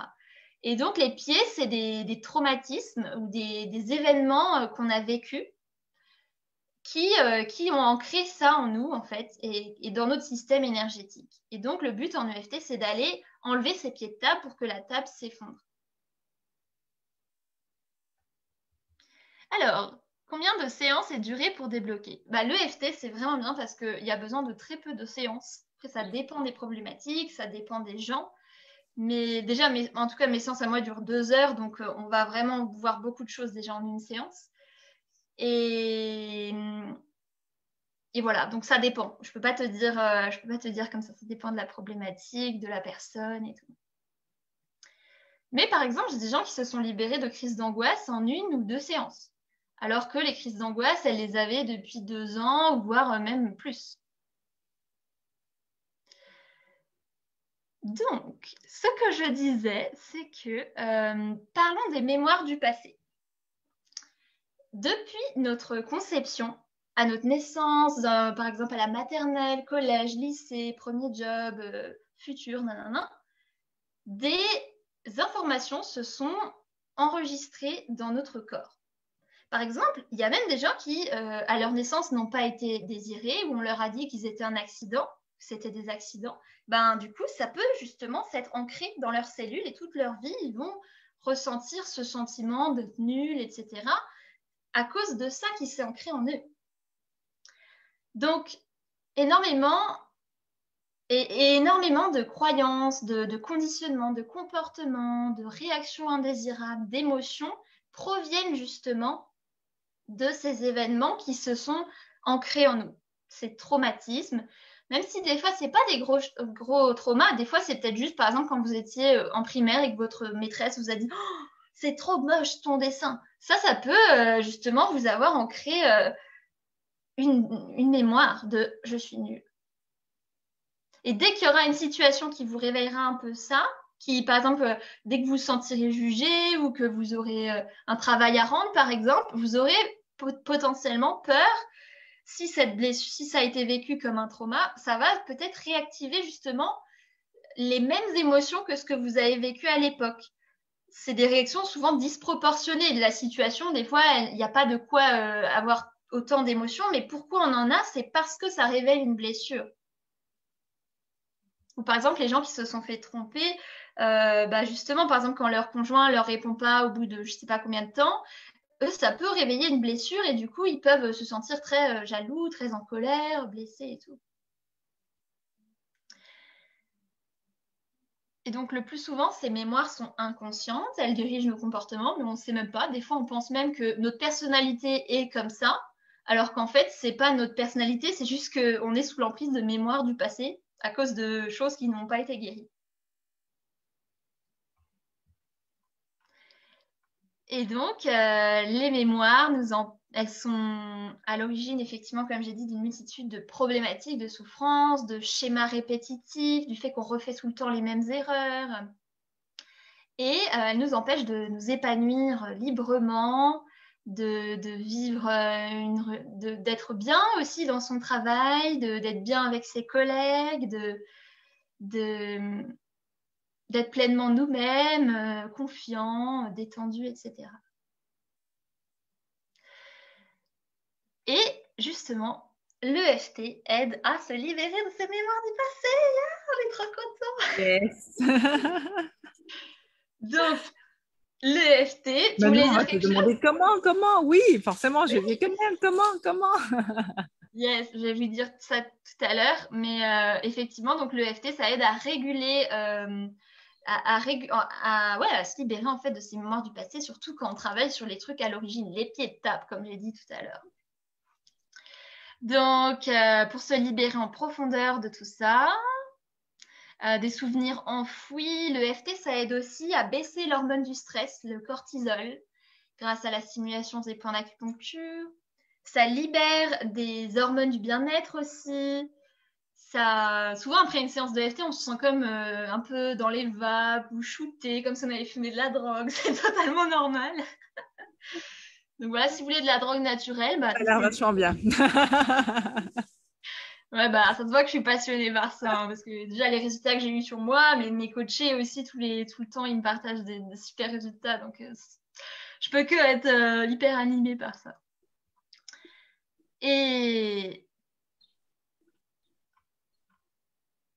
Et donc, les pieds, c'est des, traumatismes ou des, événements euh, qu'on a vécus qui, euh, qui ont ancré ça en nous, en fait, et, dans notre système énergétique. Et donc, le but en EFT, c'est d'aller enlever ces pieds de table pour que la table s'effondre. Alors, combien de séances est durée pour débloquer? Bah, L'EFT, c'est vraiment bien parce qu'il y a besoin de très peu de séances. Après, ça dépend des problématiques, ça dépend des gens. Mais déjà, en tout cas, mes séances à moi durent deux heures, donc euh, on va vraiment voir beaucoup de choses déjà en une séance. Et, voilà, donc ça dépend. Je ne peux, pas te dire, euh, peux pas te dire comme ça, ça dépend de la problématique, de la personne et tout. Mais par exemple, j'ai des gens qui se sont libérés de crises d'angoisse en une ou deux séances. Alors que les crises d'angoisse, elles les avaient depuis deux ans, voire même plus. Donc, ce que je disais, c'est que euh, parlons des mémoires du passé. Depuis notre conception, à notre naissance, par exemple à la maternelle, collège, lycée, premier job, euh, futur, nanana, des informations se sont enregistrées dans notre corps. Par exemple, il y a même des gens qui, euh, à leur naissance, n'ont pas été désirés, ou on leur a dit qu'ils étaient un accident, c'était des accidents. Ben, du coup, ça peut justement s'être ancré dans leurs cellules et toute leur vie, ils vont ressentir ce sentiment d'être nul, etc., à cause de ça qui s'est ancré en eux. Donc, énormément et, énormément de croyances, de, conditionnements, de comportements, de réactions indésirables, d'émotions proviennent justement de ces événements qui se sont ancrés en nous. Ces traumatismes, même si des fois, ce n'est pas des gros, gros traumas, des fois, c'est peut-être juste, par exemple, quand vous étiez en primaire et que votre maîtresse vous a dit oh, C'est trop moche ton dessin. Ça, ça peut euh, justement vous avoir ancré euh, une, mémoire de Je suis nulle. Et dès qu'il y aura une situation qui vous réveillera un peu ça, qui, par exemple, dès que vous vous sentirez jugé ou que vous aurez un travail à rendre, par exemple, vous aurez potentiellement peur si cette blessure, si ça a été vécu comme un trauma, ça va peut-être réactiver justement les mêmes émotions que ce que vous avez vécu à l'époque. C'est des réactions souvent disproportionnées de la situation. Des fois, il n'y a pas de quoi euh, avoir autant d'émotions, mais pourquoi on en a? C'est parce que ça révèle une blessure. Ou par exemple, les gens qui se sont fait tromper, euh, bah justement, par exemple, quand leur conjoint leur répond pas au bout de je sais pas combien de temps, eux, ça peut réveiller une blessure et du coup, ils peuvent se sentir très euh, jaloux, très en colère, blessés et tout. Et donc, le plus souvent, ces mémoires sont inconscientes, elles dirigent nos comportements, mais on ne sait même pas. Des fois, on pense même que notre personnalité est comme ça, alors qu'en fait, ce n'est pas notre personnalité, c'est juste qu'on est sous l'emprise de mémoires du passé à cause de choses qui n'ont pas été guéries. Et donc, euh, les mémoires, elles sont à l'origine, effectivement, comme j'ai dit, d'une multitude de problématiques, de souffrances, de schémas répétitifs, du fait qu'on refait tout le temps les mêmes erreurs. Et euh, elles nous empêchent de nous épanouir librement, de, vivre, euh, d'être bien aussi dans son travail, d'être bien avec ses collègues, de d'être pleinement nous-mêmes, euh, confiants, détendus, etc. Et justement, l'EFT aide à se libérer de ces mémoires du passé. on est trop contents. Yes. Donc, l'EFT, tu voulais dire quelque chose comment, comment? Oui, forcément, je vais quand même, comment, comment? Yes, je vais vous dire ça tout à l'heure, mais euh, effectivement, donc l'EFT, ça aide à réguler euh, à, à, se libérer en fait de ces mémoires du passé, surtout quand on travaille sur les trucs à l'origine, les pieds de table, comme j'ai dit tout à l'heure. Donc, euh, pour se libérer en profondeur de tout ça, euh, des souvenirs enfouis, le FT, ça aide aussi à baisser l'hormone du stress, le cortisol, grâce à la stimulation des points d'acupuncture. Ça libère des hormones du bien-être aussi, souvent après une séance de FT, on se sent comme euh, un peu dans les vapes ou shooté, comme si on avait fumé de la drogue. C'est totalement normal. Donc voilà, si vous voulez de la drogue naturelle, bah, ça a l'air vachement bien. ouais, bah, ça se voit que je suis passionnée par ça, hein, parce que déjà les résultats que j'ai eu sur moi, mais mes coachés aussi, tous les, tout le temps, ils me partagent des, super résultats. Donc euh, je peux que être euh, hyper animée par ça. Et,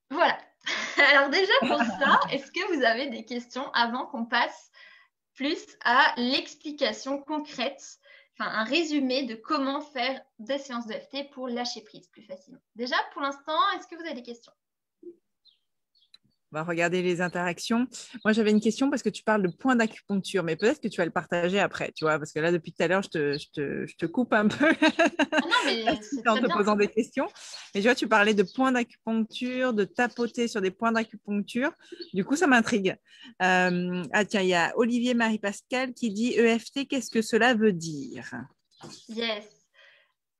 Voilà. Alors déjà pour ça, est-ce que vous avez des questions avant qu'on passe plus à l'explication concrète, enfin un résumé de comment faire des séances de FT pour lâcher prise plus facilement. Déjà pour l'instant, est-ce que vous avez des questions? On va regarder les interactions. Moi, j'avais une question parce que tu parles de point d'acupuncture, mais peut-être que tu vas le partager après, tu vois, parce que là, depuis tout à l'heure, je te, je, te, je te, coupe un peu ah non, mais en te posant des questions. Mais tu vois, tu parlais de point d'acupuncture, de tapoter sur des points d'acupuncture. Du coup, ça m'intrigue. Euh, ah tiens, il y a Olivier Marie-Pascal qui dit EFT, qu'est-ce que cela veut dire? Yes.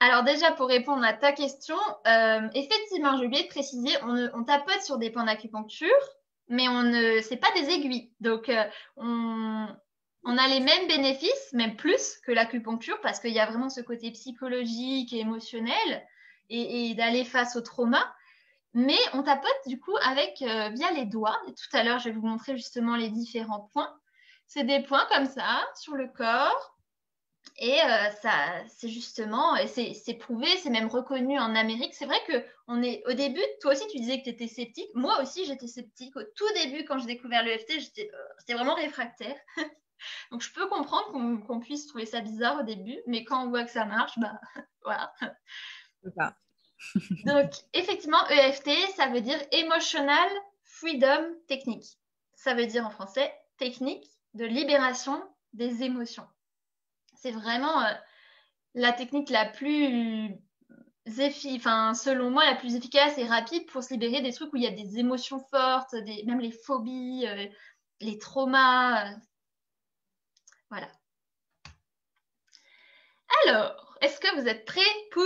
Alors déjà, pour répondre à ta question, euh, effectivement, j'ai oublié de préciser, on, tapote sur des points d'acupuncture, mais on ne, c'est pas des aiguilles. Donc, euh, on, a les mêmes bénéfices, même plus que l'acupuncture, parce qu'il y a vraiment ce côté psychologique et émotionnel et, d'aller face au trauma. Mais on tapote du coup avec euh, via les doigts. Tout à l'heure, je vais vous montrer justement les différents points. C'est des points comme ça sur le corps. Et euh, ça, c'est justement, et c'est prouvé, c'est même reconnu en Amérique. C'est vrai que on est au début, toi aussi tu disais que tu étais sceptique. Moi aussi j'étais sceptique. Au tout début, quand j'ai découvert l'EFT, j'étais euh, vraiment réfractaire. Donc je peux comprendre qu'on puisse trouver ça bizarre au début, mais quand on voit que ça marche, bah voilà. Donc effectivement, EFT, ça veut dire Emotional Freedom Technique. Ça veut dire en français technique de libération des émotions. C'est vraiment euh, la technique la plus enfin, selon moi, la plus efficace et rapide pour se libérer des trucs où il y a des émotions fortes, des, même les phobies, euh, les traumas. Voilà. Alors, est-ce que vous êtes prêts pour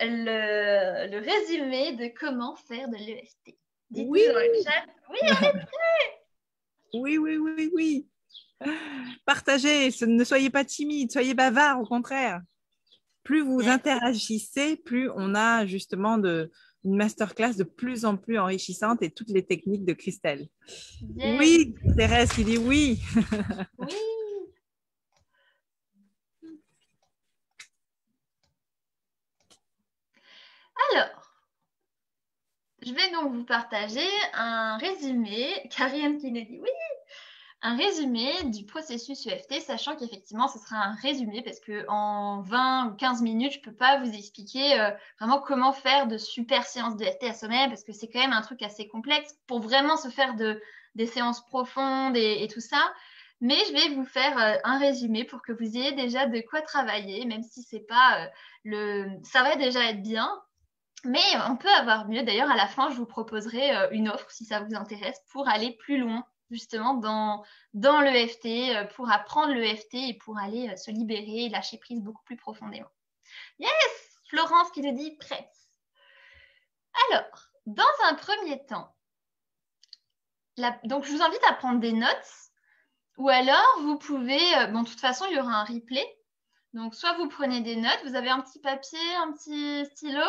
le, résumé de comment faire de l'EFT Oui. Oui, on est prêts. Oui, oui, oui, oui. Partagez, ne soyez pas timide, soyez bavard, au contraire. Plus vous interagissez, plus on a justement de, une masterclass de plus en plus enrichissante et toutes les techniques de Christelle. Oui, Thérèse, il dit oui. oui. Alors, je vais donc vous partager un résumé. Karine qui nous dit oui, un résumé du processus EFT, sachant qu'effectivement, ce sera un résumé parce qu'en 20 ou 15 minutes, je ne peux pas vous expliquer euh, vraiment comment faire de super séances d'EFT à sommeil parce que c'est quand même un truc assez complexe pour vraiment se faire de, des séances profondes et, tout ça. Mais je vais vous faire euh, un résumé pour que vous ayez déjà de quoi travailler, même si c'est pas euh, le. Ça va déjà être bien, mais on peut avoir mieux. D'ailleurs, à la fin, je vous proposerai une offre si ça vous intéresse pour aller plus loin justement dans, dans l'EFT, euh, pour apprendre l'EFT et pour aller euh, se libérer et lâcher prise beaucoup plus profondément. Yes Florence qui le dit prête. Alors, dans un premier temps, donc je vous invite à prendre des notes ou alors vous pouvez, euh, bon de toute façon il y aura un replay. Donc soit vous prenez des notes, vous avez un petit papier, un petit stylo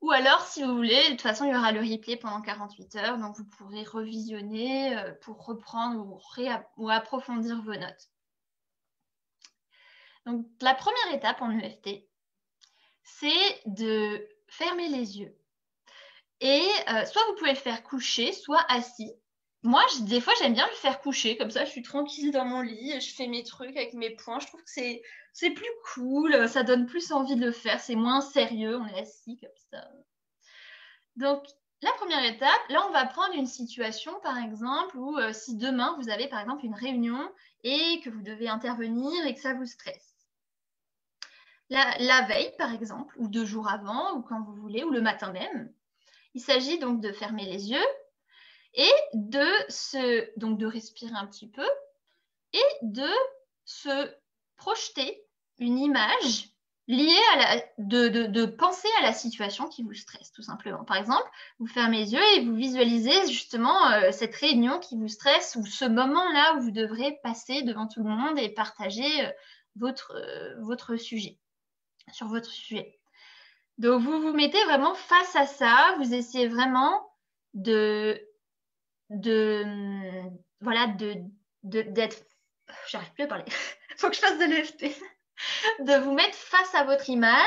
ou alors, si vous voulez, de toute façon, il y aura le replay pendant 48 heures, donc vous pourrez revisionner euh, pour reprendre ou, approfondir vos notes. Donc, la première étape en EFT, c'est de fermer les yeux. Et euh, soit vous pouvez le faire coucher, soit assis. Moi, des fois, j'aime bien le faire coucher, comme ça, je suis tranquille dans mon lit, je fais mes trucs avec mes poings. Je trouve que c'est c'est plus cool, ça donne plus envie de le faire, c'est moins sérieux, on est assis comme ça. Donc, la première étape, là, on va prendre une situation, par exemple, où euh, si demain, vous avez, par exemple, une réunion et que vous devez intervenir et que ça vous stresse. La veille, par exemple, ou deux jours avant, ou quand vous voulez, ou le matin même, il s'agit donc de fermer les yeux et de se, donc de respirer un petit peu et de se projeter une image liée à la, de, penser à la situation qui vous stresse, tout simplement. Par exemple, vous fermez les yeux et vous visualisez justement euh, cette réunion qui vous stresse ou ce moment-là où vous devrez passer devant tout le monde et partager euh, votre, euh, votre sujet, sur votre sujet. Donc, vous vous mettez vraiment face à ça, vous essayez vraiment de, de voilà, de, d'être, j'arrive plus à parler, faut que je fasse de l'EFT, de vous mettre face à votre image,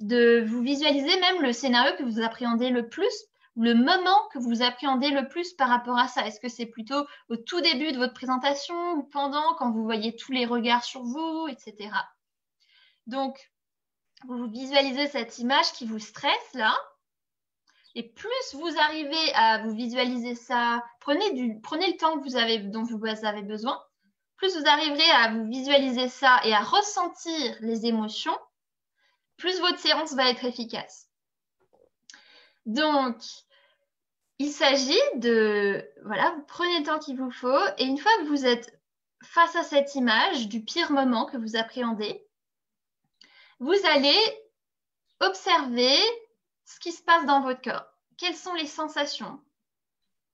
de vous visualiser même le scénario que vous appréhendez le plus, le moment que vous appréhendez le plus par rapport à ça. Est-ce que c'est plutôt au tout début de votre présentation ou pendant, quand vous voyez tous les regards sur vous, etc. Donc, vous visualisez cette image qui vous stresse là. Et plus vous arrivez à vous visualiser ça, prenez, du, prenez le temps que vous avez, dont vous avez besoin plus vous arriverez à vous visualiser ça et à ressentir les émotions, plus votre séance va être efficace. Donc, il s'agit de, voilà, vous prenez le temps qu'il vous faut et une fois que vous êtes face à cette image du pire moment que vous appréhendez, vous allez observer ce qui se passe dans votre corps. Quelles sont les sensations?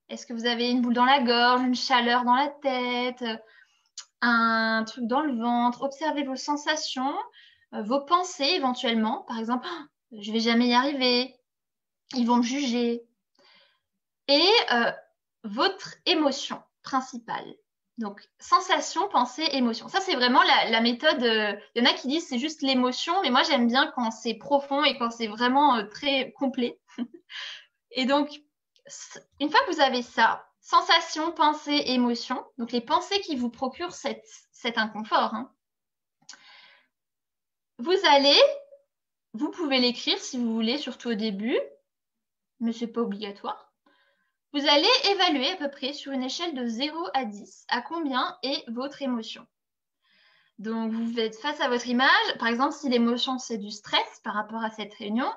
Est-ce que vous avez une boule dans la gorge, une chaleur dans la tête un truc dans le ventre, observez vos sensations, euh, vos pensées éventuellement. Par exemple, ah, je vais jamais y arriver, ils vont me juger. Et euh, votre émotion principale. Donc, sensation, pensée, émotion. Ça, c'est vraiment la, méthode. Euh, il y en a qui disent c'est juste l'émotion, mais moi, j'aime bien quand c'est profond et quand c'est vraiment très complet. et donc, une fois que vous avez ça, sensation, pensée, émotion, donc les pensées qui vous procurent cet inconfort, hein, vous allez, vous pouvez l'écrire si vous voulez, surtout au début, mais ce n'est pas obligatoire. Vous allez évaluer à peu près sur une échelle de 0 à 10 à combien est votre émotion. Donc, vous êtes face à votre image. Par exemple, si l'émotion, c'est du stress par rapport à cette réunion,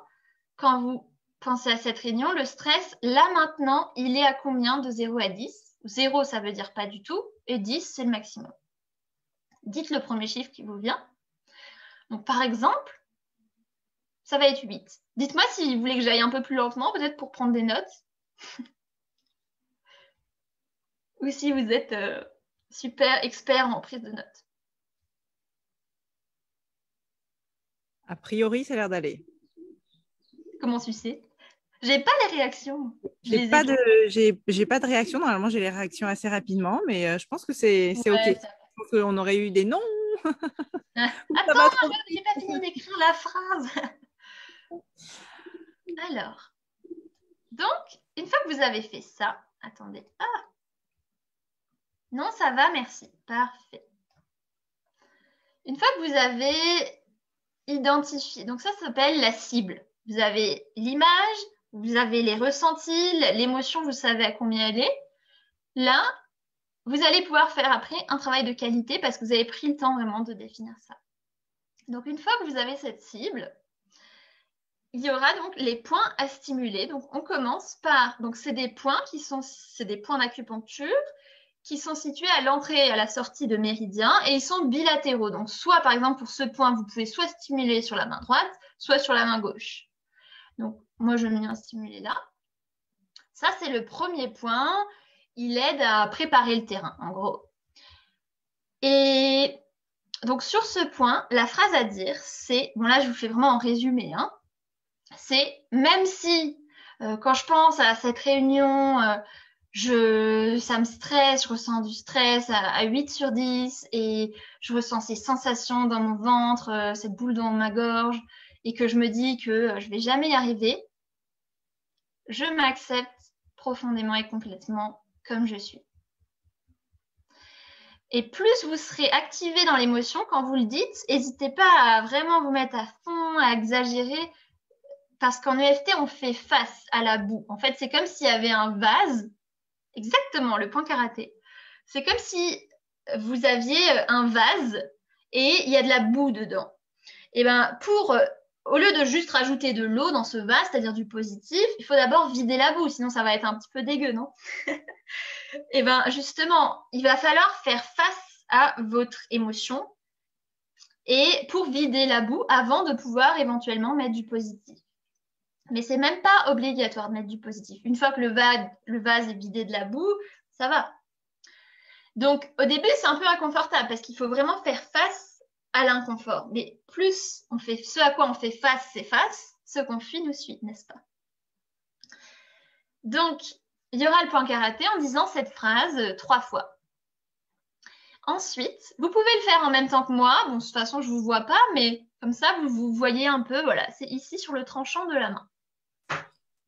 quand vous pensez à cette réunion, le stress, là maintenant, il est à combien de 0 à 10 0, ça veut dire pas du tout, et 10, c'est le maximum. Dites le premier chiffre qui vous vient. Donc, par exemple, ça va être 8. Dites-moi si vous voulez que j'aille un peu plus lentement, peut-être pour prendre des notes. Ou si vous êtes euh, super expert en prise de notes. A priori, ça a l'air d'aller. Comment tu sais? J'ai pas les réactions. J'ai pas, de, j'ai, pas de réaction. Normalement, j'ai les réactions assez rapidement, mais euh, je pense que c'est, OK. Je pense qu'on aurait eu des noms. Attends, j'ai pas fini d'écrire la phrase. Alors, donc, une fois que vous avez fait ça, attendez. Ah Non, ça va, merci. Parfait. Une fois que vous avez identifié, donc ça s'appelle la cible. Vous avez l'image, vous avez les ressentis, l'émotion, vous savez à combien elle est. Là, vous allez pouvoir faire après un travail de qualité parce que vous avez pris le temps vraiment de définir ça. Donc, une fois que vous avez cette cible, il y aura donc les points à stimuler. Donc, on commence par, donc c'est des points qui sont, c'est des points d'acupuncture qui sont situés à l'entrée et à la sortie de méridien et ils sont bilatéraux. Donc, soit par exemple pour ce point, vous pouvez soit stimuler sur la main droite, soit sur la main gauche. Donc, moi, je viens stimuler là. Ça, c'est le premier point. Il aide à préparer le terrain, en gros. Et donc, sur ce point, la phrase à dire, c'est, bon là, je vous fais vraiment en résumé, hein, c'est même si euh, quand je pense à cette réunion, euh, je, ça me stresse, je ressens du stress à, 8 sur 10 et je ressens ces sensations dans mon ventre, euh, cette boule dans ma gorge et que je me dis que je vais jamais y arriver, je m'accepte profondément et complètement comme je suis. Et plus vous serez activé dans l'émotion quand vous le dites, n'hésitez pas à vraiment vous mettre à fond, à exagérer, parce qu'en EFT, on fait face à la boue. En fait, c'est comme s'il y avait un vase, exactement, le point karaté. C'est comme si vous aviez un vase et il y a de la boue dedans. Et ben, pour au lieu de juste rajouter de l'eau dans ce vase, c'est-à-dire du positif, il faut d'abord vider la boue, sinon ça va être un petit peu dégueu, non? Et bien justement, il va falloir faire face à votre émotion et pour vider la boue avant de pouvoir éventuellement mettre du positif. Mais c'est même pas obligatoire de mettre du positif. Une fois que le vase, est vidé de la boue, ça va. Donc au début, c'est un peu inconfortable parce qu'il faut vraiment faire face à l'inconfort. Mais plus on fait ce à quoi on fait face s'efface, ce qu'on fuit nous suit, n'est-ce pas? Donc, il y aura le point karaté en disant cette phrase euh, trois fois. Ensuite, vous pouvez le faire en même temps que moi. Bon, de toute façon, je ne vous vois pas, mais comme ça, vous, vous voyez un peu. Voilà, c'est ici sur le tranchant de la main.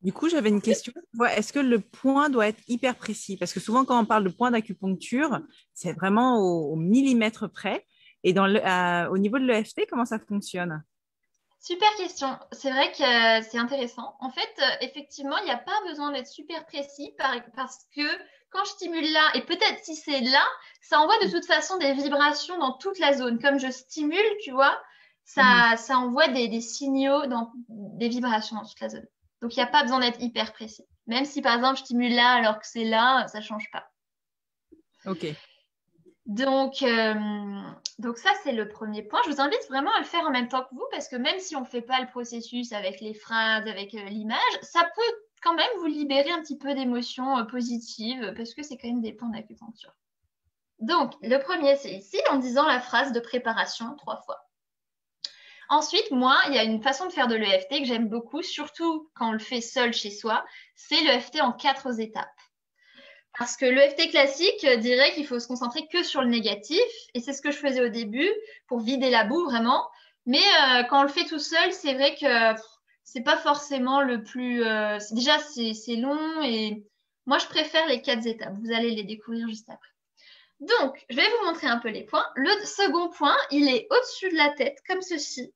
Du coup, j'avais une question. Est-ce que le point doit être hyper précis? Parce que souvent, quand on parle de point d'acupuncture, c'est vraiment au millimètre près. Et dans le, au niveau de l'EFT, comment ça fonctionne? Super question. C'est vrai que euh, c'est intéressant. En fait, euh, effectivement, il n'y a pas besoin d'être super précis parce que quand je stimule là, et peut-être si c'est là, ça envoie de toute façon des vibrations dans toute la zone. Comme je stimule, tu vois, ça, ça envoie des, des, signaux, dans, des vibrations dans toute la zone. Donc, il n'y a pas besoin d'être hyper précis. Même si, par exemple, je stimule là alors que c'est là, ça ne change pas. OK. Donc, euh, donc ça, c'est le premier point. Je vous invite vraiment à le faire en même temps que vous, parce que même si on ne fait pas le processus avec les phrases, avec euh, l'image, ça peut quand même vous libérer un petit peu d'émotions euh, positives, parce que c'est quand même des points d'acupuncture. Donc, le premier, c'est ici, en disant la phrase de préparation trois fois. Ensuite, moi, il y a une façon de faire de l'EFT que j'aime beaucoup, surtout quand on le fait seul chez soi, c'est l'EFT en quatre étapes. Parce que l'EFT classique dirait qu'il faut se concentrer que sur le négatif, et c'est ce que je faisais au début pour vider la boue vraiment. Mais euh, quand on le fait tout seul, c'est vrai que c'est pas forcément le plus. Euh, déjà, c'est long et moi, je préfère les quatre étapes. Vous allez les découvrir juste après. Donc, je vais vous montrer un peu les points. Le second point, il est au-dessus de la tête, comme ceci.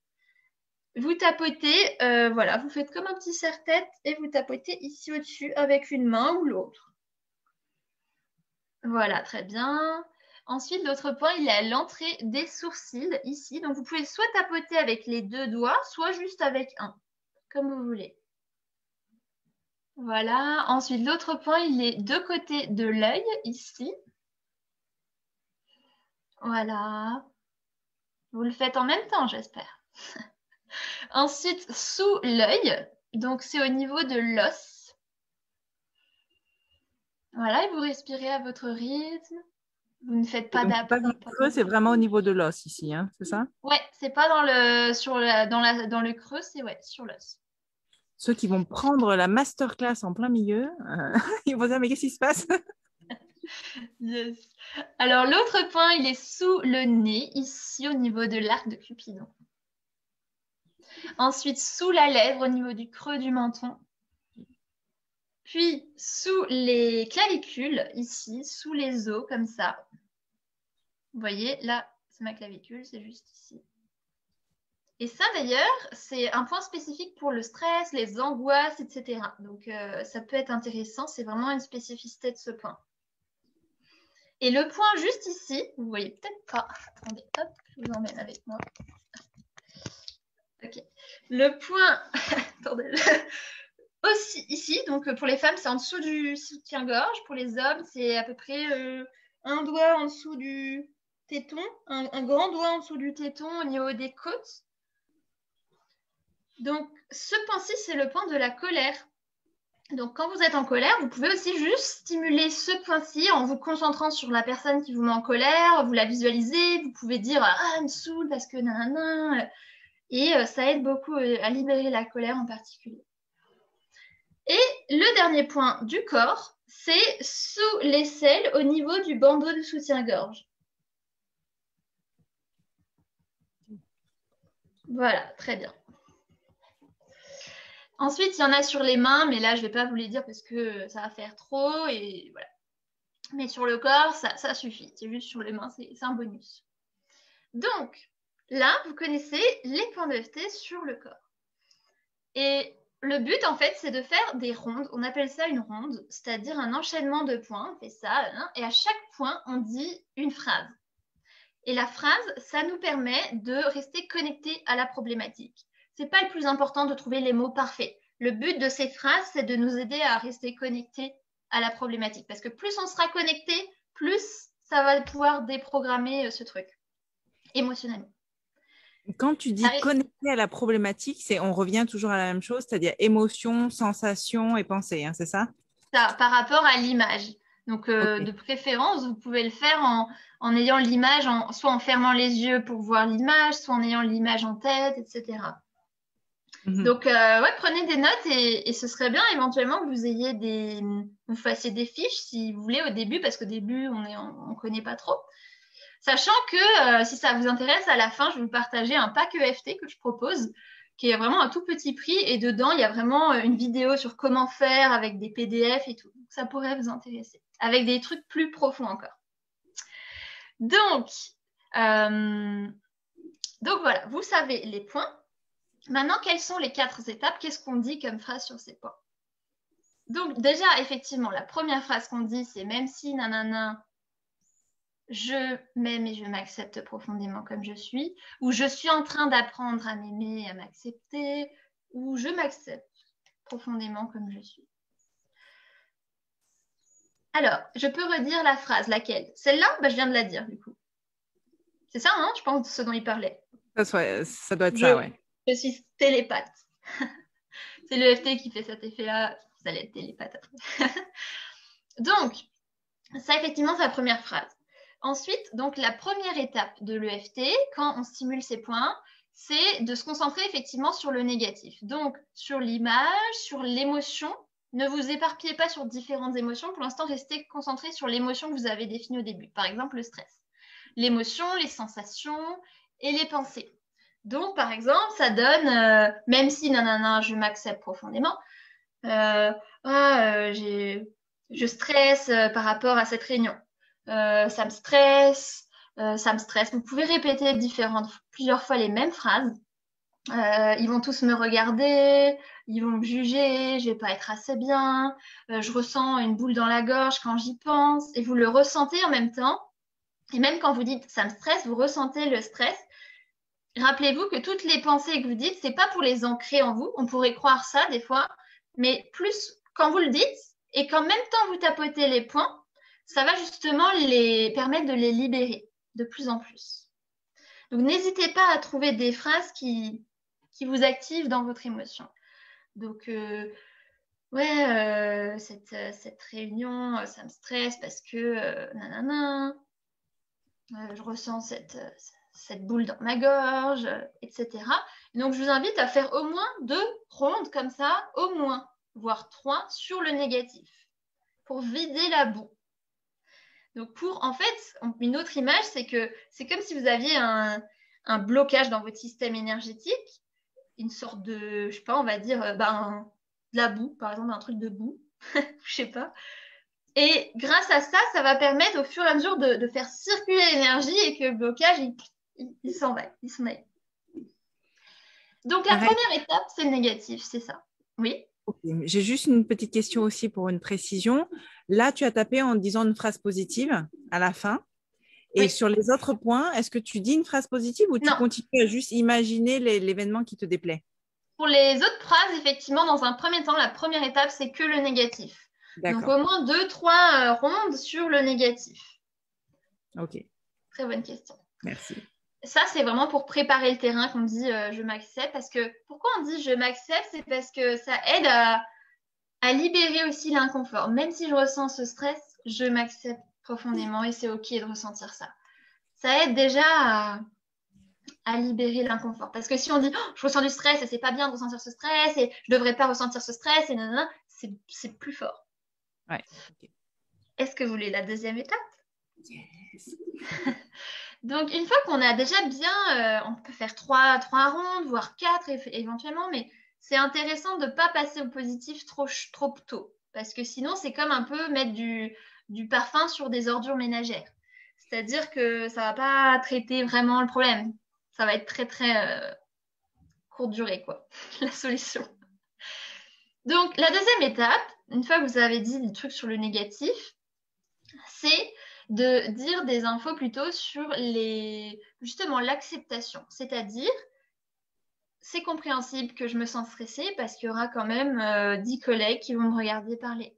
Vous tapotez, euh, voilà, vous faites comme un petit serre-tête et vous tapotez ici au-dessus avec une main ou l'autre. Voilà, très bien. Ensuite, l'autre point, il est à l'entrée des sourcils, ici. Donc, vous pouvez soit tapoter avec les deux doigts, soit juste avec un, comme vous voulez. Voilà. Ensuite, l'autre point, il est de côté de l'œil, ici. Voilà. Vous le faites en même temps, j'espère. Ensuite, sous l'œil, donc c'est au niveau de l'os. Voilà, et vous respirez à votre rythme. Vous ne faites pas d'appel. c'est vraiment au niveau de l'os ici, hein, c'est ça? Ouais, c'est pas dans le sur dans la dans le creux, c'est ouais, sur l'os. Ceux qui vont prendre la masterclass en plein milieu, euh, ils vont dire mais qu'est-ce qui se passe? Yes. Alors l'autre point, il est sous le nez, ici au niveau de l'arc de Cupidon. Ensuite, sous la lèvre, au niveau du creux du menton. Puis, sous les clavicules, ici, sous les os, comme ça. Vous voyez, là, c'est ma clavicule, c'est juste ici. Et ça, d'ailleurs, c'est un point spécifique pour le stress, les angoisses, etc. Donc, euh, ça peut être intéressant. C'est vraiment une spécificité de ce point. Et le point juste ici, vous voyez peut-être pas. Attendez, hop, je vous emmène avec moi. Le point, attendez, aussi ici, donc pour les femmes, c'est en dessous du soutien-gorge. Pour les hommes, c'est à peu près euh, un doigt en dessous du téton, un, grand doigt en dessous du téton au niveau des côtes. Donc, ce point-ci, c'est le point de la colère. Donc, quand vous êtes en colère, vous pouvez aussi juste stimuler ce point-ci en vous concentrant sur la personne qui vous met en colère, vous la visualisez, vous pouvez dire Ah, elle me saoule parce que nanana. Et euh, ça aide beaucoup euh, à libérer la colère en particulier. Et le dernier point du corps, c'est sous l'aisselle au niveau du bandeau de soutien-gorge. Voilà, très bien. Ensuite, il y en a sur les mains, mais là, je ne vais pas vous les dire parce que ça va faire trop. Et voilà. Mais sur le corps, ça, suffit. C'est juste sur les mains, c'est un bonus. Donc, là, vous connaissez les points de FT sur le corps. Et le but, en fait, c'est de faire des rondes. On appelle ça une ronde, c'est-à-dire un enchaînement de points. On fait ça, hein, et à chaque point, on dit une phrase. Et la phrase, ça nous permet de rester connecté à la problématique c'est pas le plus important de trouver les mots parfaits. Le but de ces phrases, c'est de nous aider à rester connectés à la problématique. Parce que plus on sera connecté, plus ça va pouvoir déprogrammer euh, ce truc émotionnellement. Quand tu dis connecté à la problématique, c'est on revient toujours à la même chose, c'est-à-dire émotion, sensation et pensée, hein, c'est ça? Ça, par rapport à l'image. Donc, euh, de préférence, vous pouvez le faire en, en ayant l'image, soit en fermant les yeux pour voir l'image, soit en ayant l'image en tête, etc. Mhm. Donc, euh, ouais, prenez des notes et, ce serait bien éventuellement que vous ayez des, vous fassiez des fiches si vous voulez au début, parce qu'au début, on ne on, connaît pas trop. Sachant que euh, si ça vous intéresse, à la fin, je vais vous partager un pack EFT que je propose, qui est vraiment un tout petit prix. Et dedans, il y a vraiment euh, une vidéo sur comment faire avec des PDF et tout. ça pourrait vous intéresser, avec des trucs plus profonds encore. Donc, donc voilà, vous savez les points. Maintenant, quelles sont les quatre étapes? Qu'est-ce qu'on dit comme phrase sur ces points? Donc déjà, effectivement, la première phrase qu'on dit, c'est même si nanana, je m'aime et je m'accepte profondément comme je suis, ou je suis en train d'apprendre à m'aimer et à m'accepter, ou je m'accepte profondément comme je suis. Alors, je peux redire la phrase, laquelle? Celle-là, bah, je viens de la dire du coup. C'est ça, hein, je pense, ce dont il parlait. Ça, doit être ça, ouais je suis télépathe. c'est le FT qui fait cet effet-là. Vous allez être télépathe Donc, ça, effectivement, c'est la première phrase. Ensuite, donc la première étape de l'EFT, quand on stimule ces points, c'est de se concentrer effectivement sur le négatif. Donc, sur l'image, sur l'émotion. Ne vous éparpillez pas sur différentes émotions. Pour l'instant, restez concentré sur l'émotion que vous avez définie au début. Par exemple, le stress. L'émotion, les sensations et les pensées. Donc, par exemple, ça donne, euh, même si nanana, je m'accepte profondément, euh, ah, euh, je stresse par rapport à cette réunion. Ça me stresse, ça me stresse. Vous pouvez répéter différentes, plusieurs fois les mêmes phrases. ils vont tous me regarder, ils vont me juger, je vais pas être assez bien, je ressens une boule dans la gorge quand j'y pense, et vous le ressentez en même temps. Et même quand vous dites ça me stresse, vous ressentez le stress Rappelez-vous que toutes les pensées que vous dites, c'est pas pour les ancrer en vous. On pourrait croire ça des fois, mais plus quand vous le dites et qu'en même temps vous tapotez les points, ça va justement les permettre de les libérer de plus en plus. Donc n'hésitez pas à trouver des phrases qui, vous activent dans votre émotion. Donc euh, ouais, euh, cette, réunion, ça me stresse parce que euh, nanana, je ressens cette, cette boule dans ma gorge, etc. donc, je vous invite à faire au moins deux rondes comme ça, au moins, voire trois, sur le négatif, pour vider la boue. Donc, pour, en fait, une autre image, c'est que c'est comme si vous aviez un, blocage dans votre système énergétique, une sorte de, je sais pas, on va dire, euh, ben, de la boue, par exemple, un truc de boue, je sais pas. Et grâce à ça, ça va permettre au fur et à mesure de, de faire circuler l'énergie et que le blocage, il, il, s'en va, il s'en va. Donc la première étape, c'est le négatif, c'est ça? Oui? J'ai juste une petite question aussi pour une précision. Là, tu as tapé en disant une phrase positive à la fin. Et sur les autres points, est-ce que tu dis une phrase positive ou tu continues à juste imaginer l'événement qui te déplaît? Pour les autres phrases, effectivement, dans un premier temps, la première étape, c'est que le négatif. Donc au moins deux, trois euh, rondes sur le négatif. Ok. Très bonne question. Merci ça, c'est vraiment pour préparer le terrain qu'on dit euh, je m'accepte. Parce que pourquoi on dit je m'accepte? C'est parce que ça aide à, libérer aussi l'inconfort. Même si je ressens ce stress, je m'accepte profondément et c'est OK de ressentir ça. Ça aide déjà à, libérer l'inconfort. Parce que si on dit oh, je ressens du stress et c'est pas bien de ressentir ce stress et je devrais pas ressentir ce stress et nanana, c'est plus fort. Ouais. Est-ce que vous voulez la deuxième étape? Yes. Donc, une fois qu'on a déjà bien, euh, on peut faire trois, trois rondes, voire quatre éventuellement, mais c'est intéressant de ne pas passer au positif trop, trop tôt. Parce que sinon, c'est comme un peu mettre du, parfum sur des ordures ménagères. C'est-à-dire que ça ne va pas traiter vraiment le problème. Ça va être très, très euh, courte durée, quoi, la solution. Donc, la deuxième étape, une fois que vous avez dit des trucs sur le négatif, c'est de dire des infos plutôt sur les justement l'acceptation, c'est-à-dire c'est compréhensible que je me sens stressée parce qu'il y aura quand même euh, dix collègues qui vont me regarder parler.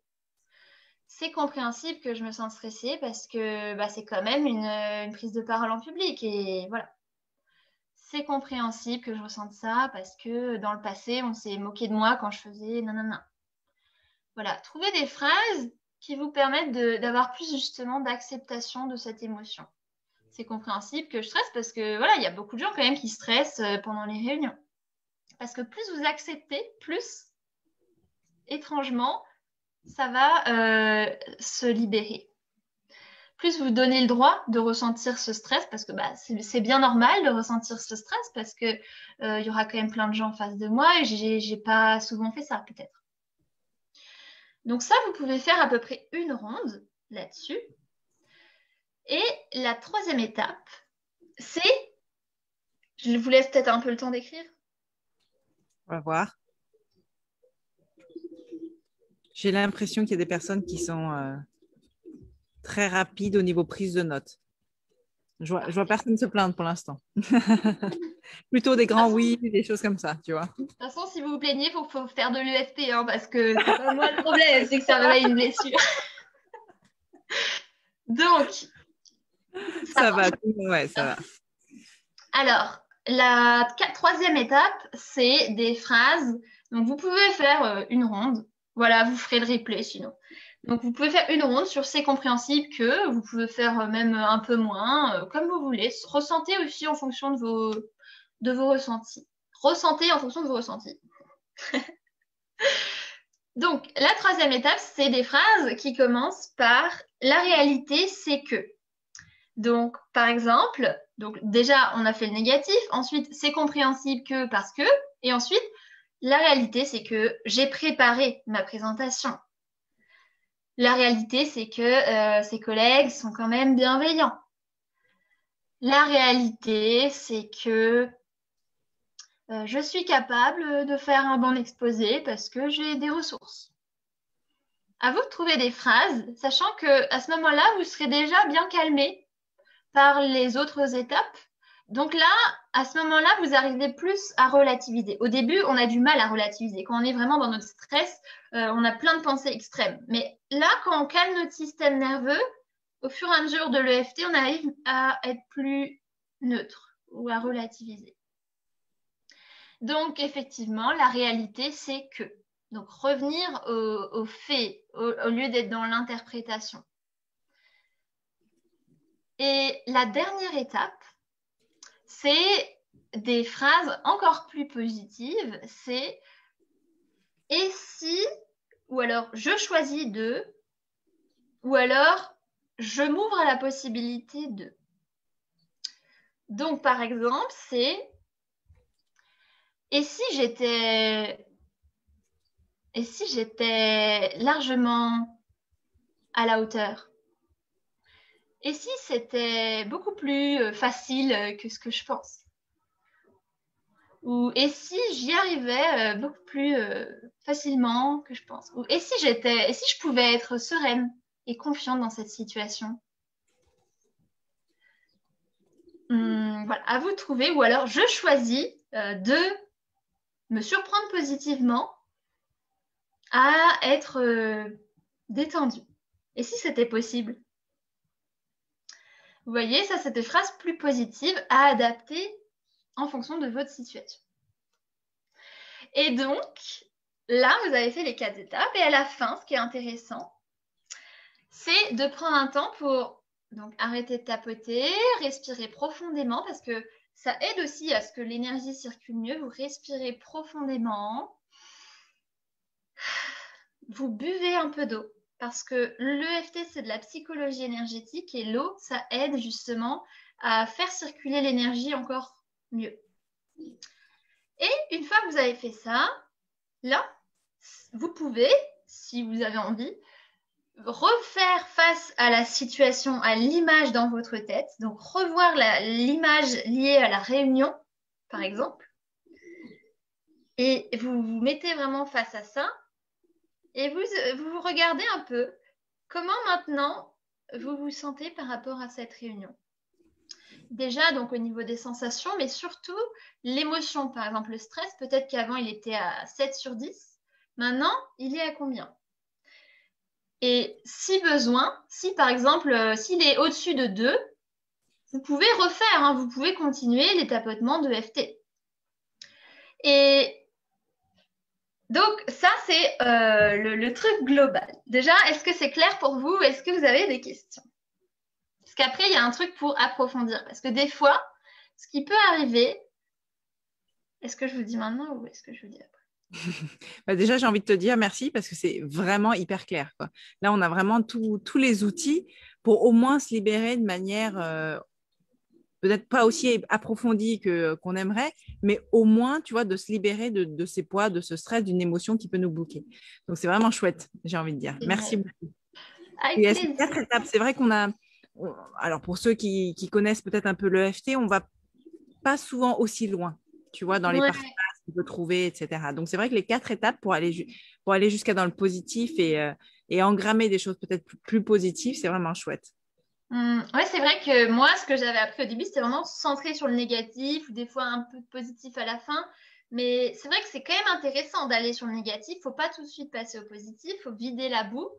C'est compréhensible que je me sens stressée parce que bah, c'est quand même une, une, prise de parole en public et voilà. C'est compréhensible que je ressente ça parce que dans le passé, on s'est moqué de moi quand je faisais nanana. Voilà, trouver des phrases qui vous permettent d'avoir plus justement d'acceptation de cette émotion. C'est compréhensible que je stresse parce que voilà, il y a beaucoup de gens quand même qui stressent euh, pendant les réunions. Parce que plus vous acceptez, plus étrangement, ça va euh, se libérer. Plus vous donnez le droit de ressentir ce stress, parce que bah, c'est bien normal de ressentir ce stress, parce qu'il euh, y aura quand même plein de gens en face de moi et j'ai pas souvent fait ça peut-être. Donc ça, vous pouvez faire à peu près une ronde là-dessus. Et la troisième étape, c'est, je vous laisse peut-être un peu le temps d'écrire. On va voir. J'ai l'impression qu'il y a des personnes qui sont euh, très rapides au niveau prise de notes. Je vois, vois personne se plaindre pour l'instant. Plutôt des grands oui, des choses comme ça, tu vois. De toute façon, si vous vous plaignez, il faut, faire de l'UFP, hein, parce que c'est pas moi le problème, c'est que ça réveille une blessure. Donc, ça, va. Ouais, ça va. Alors, la troisième étape, c'est des phrases. Donc, vous pouvez faire euh, une ronde. Voilà, vous ferez le replay sinon. Donc, vous pouvez faire une ronde sur c'est compréhensible que, vous pouvez faire même un peu moins, comme vous voulez. Ressentez aussi en fonction de vos, de vos ressentis. Ressentez en fonction de vos ressentis. Donc, la troisième étape, c'est des phrases qui commencent par la réalité, c'est que. Donc, par exemple, donc déjà, on a fait le négatif. Ensuite, c'est compréhensible que parce que. Et ensuite, la réalité, c'est que j'ai préparé ma présentation. La réalité, c'est que euh, ses collègues sont quand même bienveillants. La réalité, c'est que euh, je suis capable de faire un bon exposé parce que j'ai des ressources. À vous de trouver des phrases, sachant que à ce moment-là, vous serez déjà bien calmé par les autres étapes. Donc là, à ce moment-là, vous arrivez plus à relativiser. Au début, on a du mal à relativiser. Quand on est vraiment dans notre stress, euh, on a plein de pensées extrêmes. Mais là, quand on calme notre système nerveux, au fur et à mesure de l'EFT, on arrive à être plus neutre ou à relativiser. Donc, effectivement, la réalité, c'est que. Donc, revenir au, fait au, lieu d'être dans l'interprétation. Et la dernière étape, c'est des phrases encore plus positives. C'est et si, ou alors je choisis de, ou alors je m'ouvre à la possibilité de. Donc, par exemple, c'est et si j'étais et si j'étais largement à la hauteur? Et si c'était beaucoup plus euh, facile euh, que ce que je pense? Ou et si j'y arrivais euh, beaucoup plus facilement que je pense? Ou et si j'étais et si je pouvais être sereine et confiante dans cette situation? Hum, voilà, à vous de trouver. Ou alors, je choisis de me surprendre positivement à être euh, détendu. Et si c'était possible? Vous voyez, ça, c'est des phrases plus positives à adapter en fonction de votre situation. Et donc, là, vous avez fait les quatre étapes. Et à la fin, ce qui est intéressant, c'est de prendre un temps pour donc, arrêter de tapoter, respirer profondément parce que ça aide aussi à ce que l'énergie circule mieux. Vous respirez profondément. Vous buvez un peu d'eau parce que l'EFT, c'est de la psychologie énergétique et l'eau, ça aide justement à faire circuler l'énergie encore mieux. Et une fois que vous avez fait ça, là, vous pouvez, si vous avez envie, refaire face à la situation, à l'image dans votre tête, donc revoir l'image liée à la réunion, par exemple, et vous vous mettez vraiment face à ça, et vous vous, regardez un peu. Comment maintenant vous vous sentez par rapport à cette réunion? Déjà, donc au niveau des sensations, mais surtout l'émotion, par exemple le stress, peut-être qu'avant il était à 7 sur 10, maintenant il est à combien? Et si besoin, si par exemple, euh, s'il est au-dessus de 2, vous pouvez refaire, hein, vous pouvez continuer les tapotements de FT. Et donc, ça, c'est euh, le, truc global. Déjà, est-ce que c'est clair pour vous? Est-ce que vous avez des questions? Parce qu'après, il y a un truc pour approfondir. Parce que des fois, ce qui peut arriver, est-ce que je vous dis maintenant ou est-ce que je vous dis après? Bah, déjà, j'ai envie de te dire merci parce que c'est vraiment hyper clair. Là, on a vraiment tous les outils pour au moins se libérer de manière euh, peut-être pas aussi approfondie que, qu'on aimerait, mais au moins, tu vois, de se libérer de, ces poids, de ce stress, d'une émotion qui peut nous bloquer. Donc, c'est vraiment chouette, j'ai envie de dire. Merci beaucoup. C'est vrai qu'on a. Alors, pour ceux qui, connaissent peut-être un peu l'EFT, on va pas souvent aussi loin, tu vois, dans les parties peut trouver, etc. Donc, c'est vrai que les quatre étapes pour aller, pour aller jusqu'à dans le positif et, euh, et engrammer des choses peut-être plus, positives, c'est vraiment chouette. Mmh, oui, c'est vrai que moi, ce que j'avais appris au début, c'était vraiment centré sur le négatif ou des fois un peu de positif à la fin. Mais c'est vrai que c'est quand même intéressant d'aller sur le négatif. Il ne faut pas tout de suite passer au positif. Il faut vider la boue.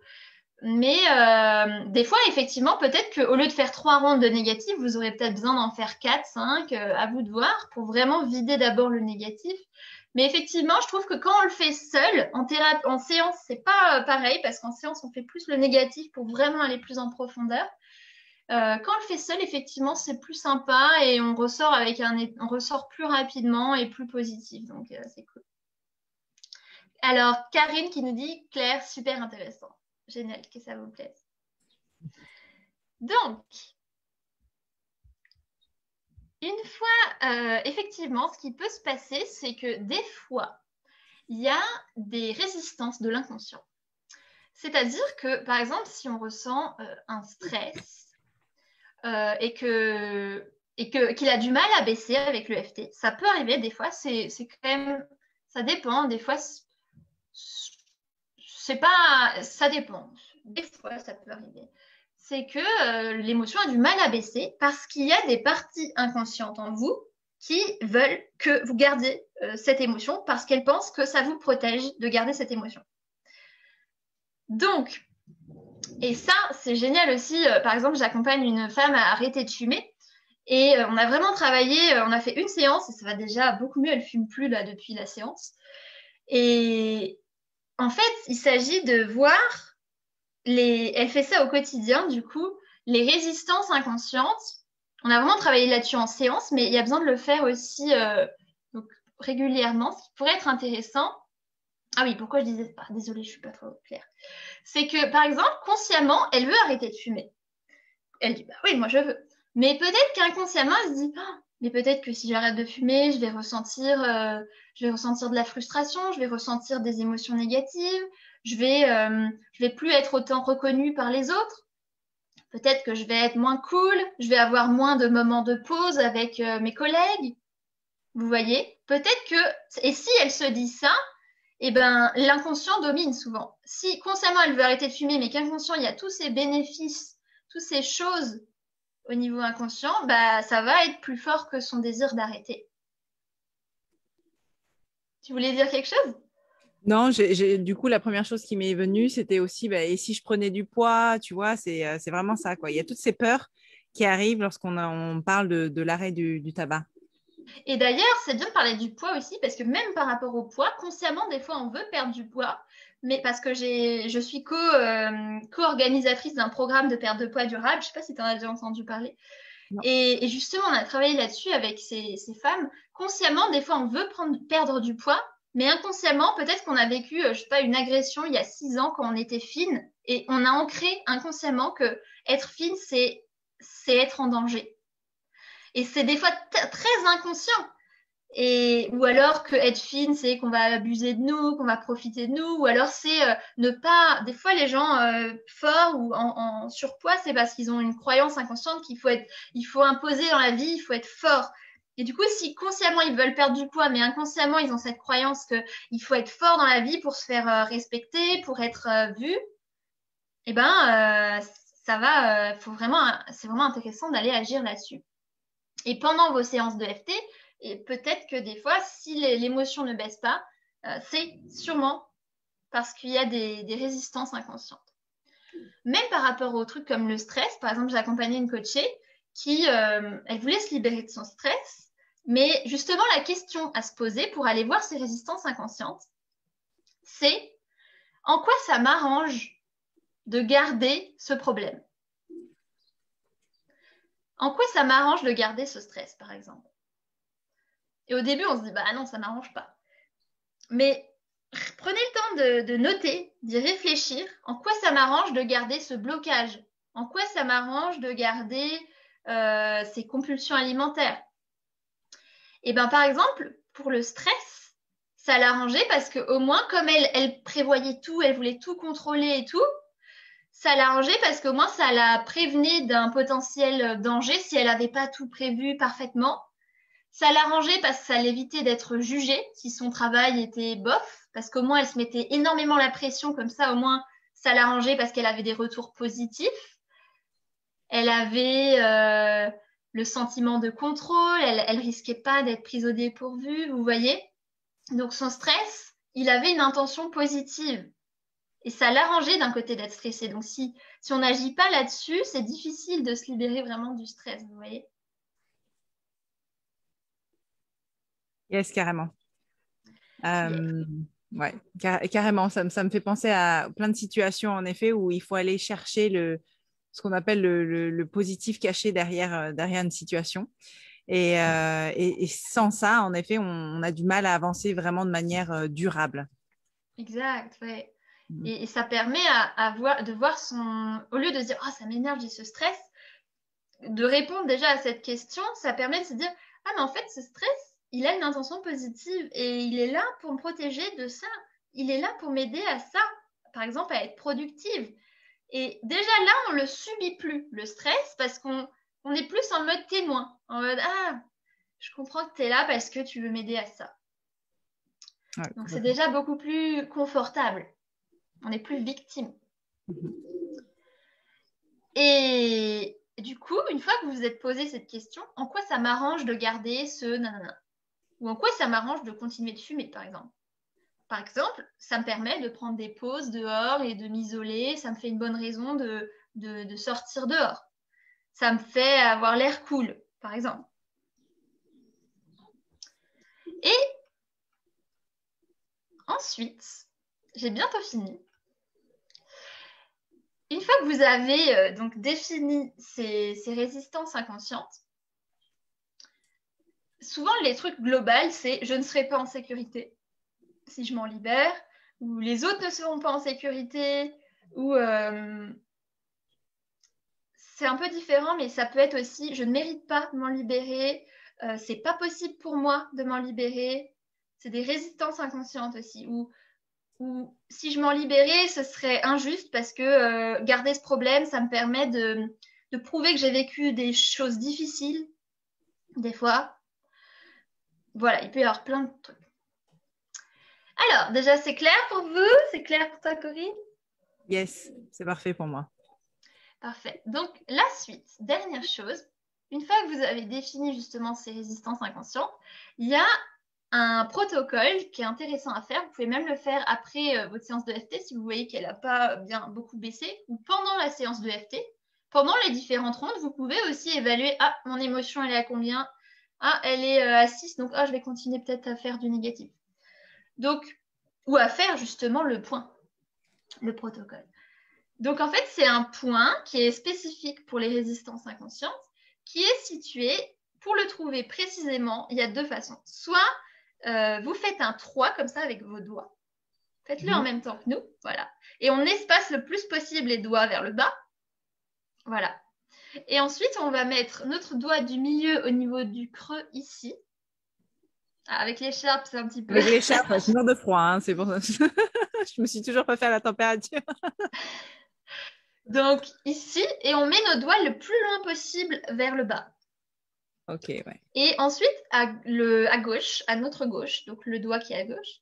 Mais euh, des fois, effectivement, peut-être qu'au lieu de faire trois rondes de négatif, vous aurez peut-être besoin d'en faire quatre, cinq, euh, à vous de voir, pour vraiment vider d'abord le négatif. Mais effectivement, je trouve que quand on le fait seul, en, thérapie, en séance, c'est pas pareil, parce qu'en séance, on fait plus le négatif pour vraiment aller plus en profondeur. Quand on le fait seul, effectivement, c'est plus sympa et on ressort plus rapidement et plus positif. Donc, c'est cool. Alors, Karine qui nous dit Claire, super intéressant. Génial, que ça vous plaise. Donc, une fois, euh, effectivement, ce qui peut se passer, c'est que des fois, il y a des résistances de l'inconscient. C'est-à-dire que, par exemple, si on ressent euh, un stress euh, et que et qu'il a du mal à baisser avec le FT, ça peut arriver des fois. C'est quand même, ça dépend. Des fois, c'est pas, ça dépend. Des fois, ça peut arriver. C'est que euh, l'émotion a du mal à baisser parce qu'il y a des parties inconscientes en vous qui veulent que vous gardiez euh, cette émotion parce qu'elles pensent que ça vous protège de garder cette émotion. Donc, et ça, c'est génial aussi. Euh, par exemple, j'accompagne une femme à arrêter de fumer. Et on a vraiment travaillé, on a fait une séance et ça va déjà beaucoup mieux. Elle fume plus là depuis la séance. Et en fait, il s'agit de voir les. Elle fait ça au quotidien, du coup, les résistances inconscientes. On a vraiment travaillé là-dessus en séance, mais il y a besoin de le faire aussi euh, régulièrement, ce qui pourrait être intéressant. Ah oui, pourquoi je disais pas? Désolée, je suis pas trop claire. C'est que, par exemple, consciemment, elle veut arrêter de fumer. Elle dit, bah oui, moi je veux. Mais peut-être qu'inconsciemment, elle se dit, oh, mais peut-être que si j'arrête de fumer, je vais ressentir, euh, je vais ressentir de la frustration, je vais ressentir des émotions négatives, je vais, euh, vais plus être autant reconnue par les autres. Peut-être que je vais être moins cool, je vais avoir moins de moments de pause avec euh, mes collègues. Vous voyez? Peut-être que, et si elle se dit ça, eh ben, l'inconscient domine souvent. Si consciemment elle veut arrêter de fumer, mais qu'inconscient il y a tous ces bénéfices, toutes ces choses au niveau inconscient, bah, ça va être plus fort que son désir d'arrêter. Tu voulais dire quelque chose? Non, du coup, la première chose qui m'est venue, c'était aussi, bah, et si je prenais du poids, tu vois, c'est euh, vraiment ça. Quoi. Il y a toutes ces peurs qui arrivent lorsqu'on on parle de, l'arrêt du, tabac. Et d'ailleurs, c'est bien de parler du poids aussi, parce que même par rapport au poids, consciemment, des fois, on veut perdre du poids, mais parce que je suis euh, co-organisatrice d'un programme de perte de poids durable. Je ne sais pas si tu en as déjà entendu parler. Et, justement, on a travaillé là-dessus avec ces, femmes. Consciemment, des fois, on veut prendre, perdre du poids, mais inconsciemment, peut-être qu'on a vécu, euh, je sais pas, une agression il y a six ans quand on était fine, et on a ancré inconsciemment que être fine, c'est être en danger. Et c'est des fois très inconscient. Et, ou alors que être fine, c'est qu'on va abuser de nous, qu'on va profiter de nous, ou alors c'est euh, ne pas. Des fois, les gens euh, forts ou en, surpoids, c'est parce qu'ils ont une croyance inconsciente qu'il faut être, il faut imposer dans la vie, il faut être fort. Et du coup, si consciemment ils veulent perdre du poids, mais inconsciemment ils ont cette croyance qu'il faut être fort dans la vie pour se faire euh, respecter, pour être vu, eh ben, ça va. faut vraiment, c'est vraiment intéressant d'aller agir là-dessus. Et pendant vos séances de FT, et peut-être que des fois, si l'émotion ne baisse pas, euh, c'est sûrement parce qu'il y a des, résistances inconscientes. Même par rapport aux trucs comme le stress, par exemple, j'ai accompagné une coachée qui, euh, elle voulait se libérer de son stress, mais justement, la question à se poser pour aller voir ces résistances inconscientes, c'est en quoi ça m'arrange de garder ce problème? En quoi ça m'arrange de garder ce stress, par exemple? Et au début, on se dit, bah non, ça m'arrange pas. Mais prenez le temps de, noter, d'y réfléchir. En quoi ça m'arrange de garder ce blocage? En quoi ça m'arrange de garder euh, ces compulsions alimentaires? Et eh bien, par exemple, pour le stress, ça l'arrangeait parce qu'au moins, comme elle, elle prévoyait tout, elle voulait tout contrôler et tout, ça l'arrangeait parce qu'au moins, ça la prévenait d'un potentiel danger si elle n'avait pas tout prévu parfaitement. Ça l'arrangeait parce que ça l'évitait d'être jugée si son travail était bof, parce qu'au moins elle se mettait énormément la pression, comme ça au moins ça l'arrangeait parce qu'elle avait des retours positifs. Elle avait euh, le sentiment de contrôle, elle, elle risquait pas d'être prise au dépourvu, vous voyez. Donc son stress, il avait une intention positive. Et ça l'arrangeait d'un côté d'être stressé. Donc si, si on n'agit pas là-dessus, c'est difficile de se libérer vraiment du stress, vous voyez. Yes, carrément. ouais, carrément. Ça, ça, me fait penser à plein de situations, en effet, où il faut aller chercher le, ce qu'on appelle le, le, positif caché derrière, derrière une situation. Et, et, sans ça, en effet, on, a du mal à avancer vraiment de manière durable. Exact, ouais. Mmh. Et, ça permet à, voir, de voir son. Au lieu de dire, oh, ça m'énerve, j'ai ce stress, de répondre déjà à cette question, ça permet de se dire, ah, mais en fait, ce stress, il a une intention positive et il est là pour me protéger de ça. Il est là pour m'aider à ça, par exemple, à être productive. Et déjà là, on ne le subit plus, le stress, parce qu'on on est plus en mode témoin, en mode, ah, je comprends que tu es là parce que tu veux m'aider à ça. Donc c'est déjà beaucoup plus confortable. On n'est plus victime. Mhm. Et du coup, une fois que vous vous êtes posé cette question, en quoi ça m'arrange de garder ce nanana? Ou en quoi ça m'arrange de continuer de fumer, par exemple? Par exemple, ça me permet de prendre des pauses dehors et de m'isoler. Ça me fait une bonne raison de, de sortir dehors. Ça me fait avoir l'air cool, par exemple. Et ensuite, j'ai bientôt fini une fois que vous avez euh, donc défini ces, résistances inconscientes, souvent les trucs globaux, c'est je ne serai pas en sécurité si je m'en libère, ou les autres ne seront pas en sécurité, ou euh, c'est un peu différent, mais ça peut être aussi je ne mérite pas de m'en libérer, euh, c'est pas possible pour moi de m'en libérer. C'est des résistances inconscientes aussi, ou ou si je m'en libérais, ce serait injuste parce que euh, garder ce problème, ça me permet de, prouver que j'ai vécu des choses difficiles, des fois. Voilà, il peut y avoir plein de trucs. Alors, déjà, c'est clair pour vous? C'est clair pour toi, Corinne? Yes, c'est parfait pour moi. Parfait. Donc, la suite, dernière chose, une fois que vous avez défini justement ces résistances inconscientes, il y a un protocole qui est intéressant à faire. Vous pouvez même le faire après euh, votre séance de FT si vous voyez qu'elle n'a pas bien beaucoup baissé ou pendant la séance de FT. Pendant les différentes rondes, vous pouvez aussi évaluer Ah, mon émotion, elle est à combien? Ah, elle est euh, à 6, donc ah, je vais continuer peut-être à faire du négatif. Donc, ou à faire justement le point, le protocole. Donc, en fait, c'est un point qui est spécifique pour les résistances inconscientes, qui est situé, pour le trouver précisément, il y a deux façons. Soit euh, vous faites un 3 comme ça avec vos doigts. Faites-le en mhm. même temps que nous. Voilà. Et on espace le plus possible les doigts vers le bas. Voilà. Et ensuite, on va mettre notre doigt du milieu au niveau du creux ici. Ah, avec l'écharpe, c'est un petit peu. Avec l'écharpe, je meurs de froid, hein, c'est pour ça. je me suis toujours pas fait à la température. Donc ici, et on met nos doigts le plus loin possible vers le bas. Ok, ouais. Et ensuite, à, le, à gauche, à notre gauche, donc le doigt qui est à gauche.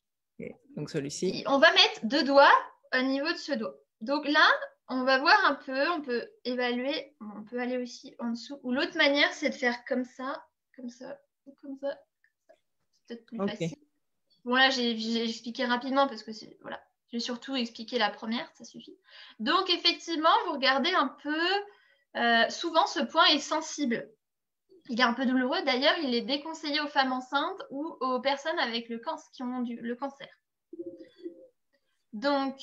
Donc celui-ci. On va mettre deux doigts au niveau de ce doigt. Donc là, on va voir un peu, on peut évaluer, on peut aller aussi en dessous. Ou l'autre manière, c'est de faire comme ça, comme ça, comme ça. C'est peut-être plus facile. Bon là, j'ai expliqué rapidement parce que c'est voilà. J'ai surtout expliqué la première, ça suffit. Donc effectivement, vous regardez un peu. Euh, souvent, ce point est sensible. Il est un peu douloureux. D'ailleurs, il est déconseillé aux femmes enceintes ou aux personnes avec le cancer, cancer. Donc,